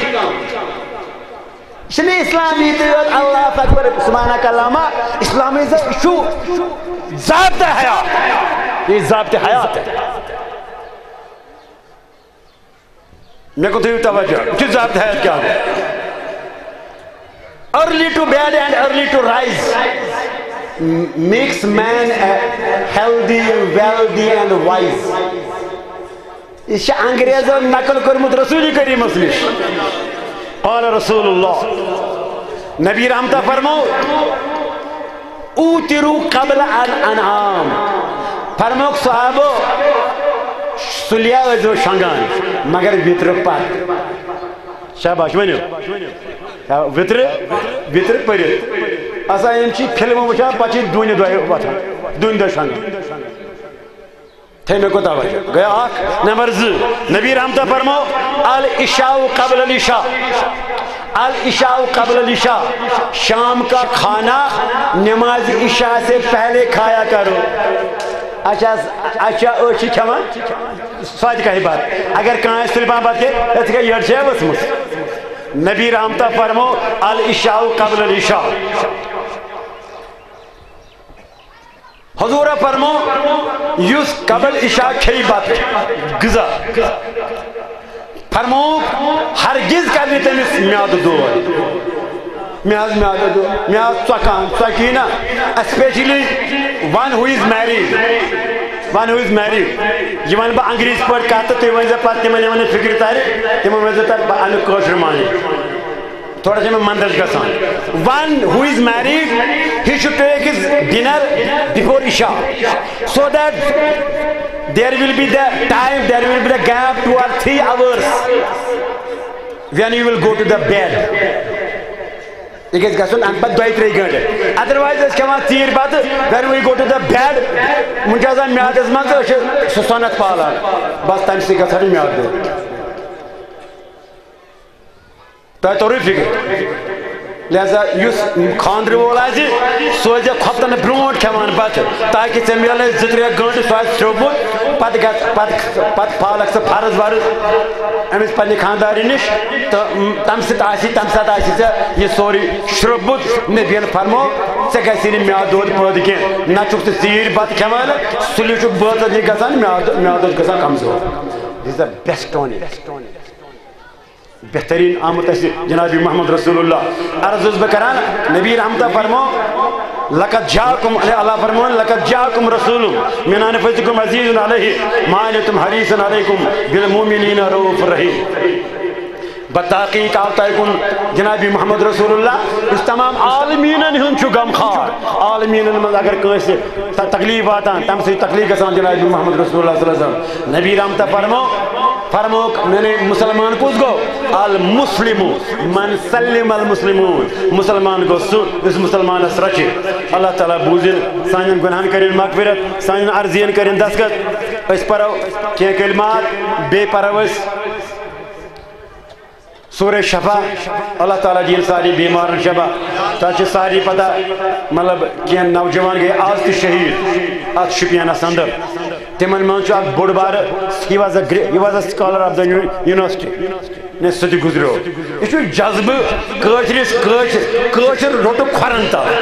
شنی اسلامی تیوت اللہ اکبر سبحانہ کلاما اسلامی سے شو حیات یہ ضابط حیات ہے میں کو تھیو توجہ۔ چھ ضابط حیات کیا ہے early to bed and early to rise. Makes man eh, healthy, wealthy and wise. یہ چھِ انگریزو نقل کرمت رسول کریم نش قال رسول اللہ نبی رحمتہ فرمو اوترو قبل الانعام فرموک صحابو سلیا ازو شنگان، مگر وطر پر شاباش ونیو وطر وطر پرت اسا یم چی فلم وچھان پچی دونی دوی وتھان دونی دو شنگان۔ تھے میں کو توجہ گیا آکھ نمبر ز نبی رحمتہ فرمو الاشاء قبل الاشاء الاشاء قبل الاشاء شام کا کھانا نماز عشاء سے پہلے کھایا کرو۔ اچھا اچھا اوچی کھما سواد کا ہی بات۔ اگر کہاں سلبان بات کے، اس کا یہ ہے وسمس نبی رحمتہ فرمو الاشاء قبل الاشاء حضور فرمو یس قبل عشاء کھئی بات غذا فرمو، ہرگز کرنی تمس میاد دود میاد میاد دود میاد ژکان ژکی نا specially one who is married one who is married یہ ون بہ انگریز پٲٹھۍ کتھ تہٕ تُہۍ ؤنۍزیو پتہٕ تِمن یِمن فکر ترِ تِمن ؤنۍزیو تتھ بہٕ انہٕ کٲشُر مانی تھوڑا سا میں گسان one who is married he should take his dinner before عشاء so that there will be the time there will be the gap two or three hours when you will go to the bed یہ گھر گھن اَمہِ پہ دۄیہِ ترٛیٚیہِ گنٹے otherwise ٲسۍ کھٮ۪وان ژیٖرۍ بَتہٕ we go to the bed وٕنۍ آسان میادَس سُہ پالان بس تم سۭتۍ گژھان میادٕ دود تۄہہِ توٚرُے فِکر لہذا یُس خاندر وول آسہِ، سُہ ٲسۍ کھۄفتن برونٛٹھ کھٮ۪وان بَتہٕ تاکہِ ژےٚ میلے زٕ ترٛےٚ گٲنٛٹہٕ سُہ آسہِ شرٛوٚپمُت پَتہٕ پھالکھ ژٕ فرض ورض أمِس پننہِ خاندارِ نِش، تہٕ تَمہِ سۭتۍ آسی تَمہِ ساتہٕ آسی ژےٚ یہِ سورُے شرٛوٚپمُت نبیَن فرمو، ژےٚ گژھی نہٕ میادٕ دود پٲدٕ کینٛہہ۔ نہ چھُکھ ژٕ ژیٖرۍ بَتہٕ کھٮ۪وان سُلہِ چھُکھ بٲژَس نِش گژھان، میادٕ میادٕ گژھان کمزور۔ دا بیسٹ بہترین آمد ہے جناب محمد رسول اللہ. عرض اس بکران نبی رحمتہ فرمو، لقد جاکم اللہ فرمون، لقد جاکم رسول من انفسکم عزیز علیہ مانتم حریص علیکم بالمومنین روف رحیم. بتحقیق آتا کن جناب محمد رسول اللہ، اس تمام عالمین ہن چھو غم خار۔ عالمین من اگر کنس تکلیف آتا تم سے تکلیف گسان جناب محمد رسول اللہ صلی اللہ علیہ وسلم۔ نبی رحمتہ فرمو فرمو، میں نے مسلمان کس گو المسلم من سلم المسلمون۔ مسلمان گو سو، اس مسلمان اس رچے اللہ تعالیٰ بوزن سانین گناہن کرین مغفرت، سانین عرضین کرین دستگت اس پرو کیا کلمات، بے پروس سورہ شفا، اللہ تعالیٰ دین ساری بیمارن شفا۔ تاکہ ساری پتہ مطلب کی نوجوان گئے آج تی شہید، آج شپیانہ سندر۔ تمن من بوڑ بار he was he was scholar of the university نے ستی گزریو۔ یہ جذبہ کٲشرس کٲشر روٹو کھۄرن تل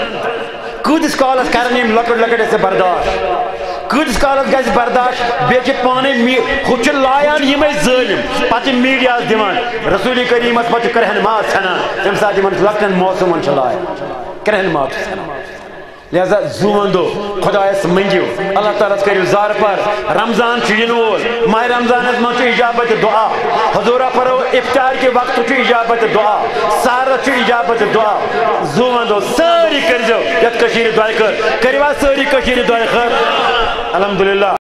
کۭتِس کالس کرن یِم لۄکٕٹۍ لۄکٕٹۍ اَسہِ برداشت۔ کۭتِس کالس گژھِ برداشت، بیٚیہِ چھِ پانے ہُہ چھِ لایان یِمے ظٲلِم، پتہٕ چھِ میٖڈیاہس دِوان، رسوٗلی کریٖمس پتہٕ چھِ کرہن ماز ژھٮ۪نان تمہِ ساتہٕ یِمن لۄکٹٮ۪ن موسمن چھِ لایان، کرہن ماز چھِ ژھٮ۪نان لہذا زون دو خدایس منگیو اللہ تعالیٰ کریو زار پر رمضان چین وول، ماہ رمضان من اجابت دعا۔ حضورہ پرو، افطار کے وقت چھ اجابت دعا۔ سارا چھ اجابت دعا۔ زون دو ساری کرزو یت کشیر دعا کر کریوا ساری کشیر دعا کر الحمد لله.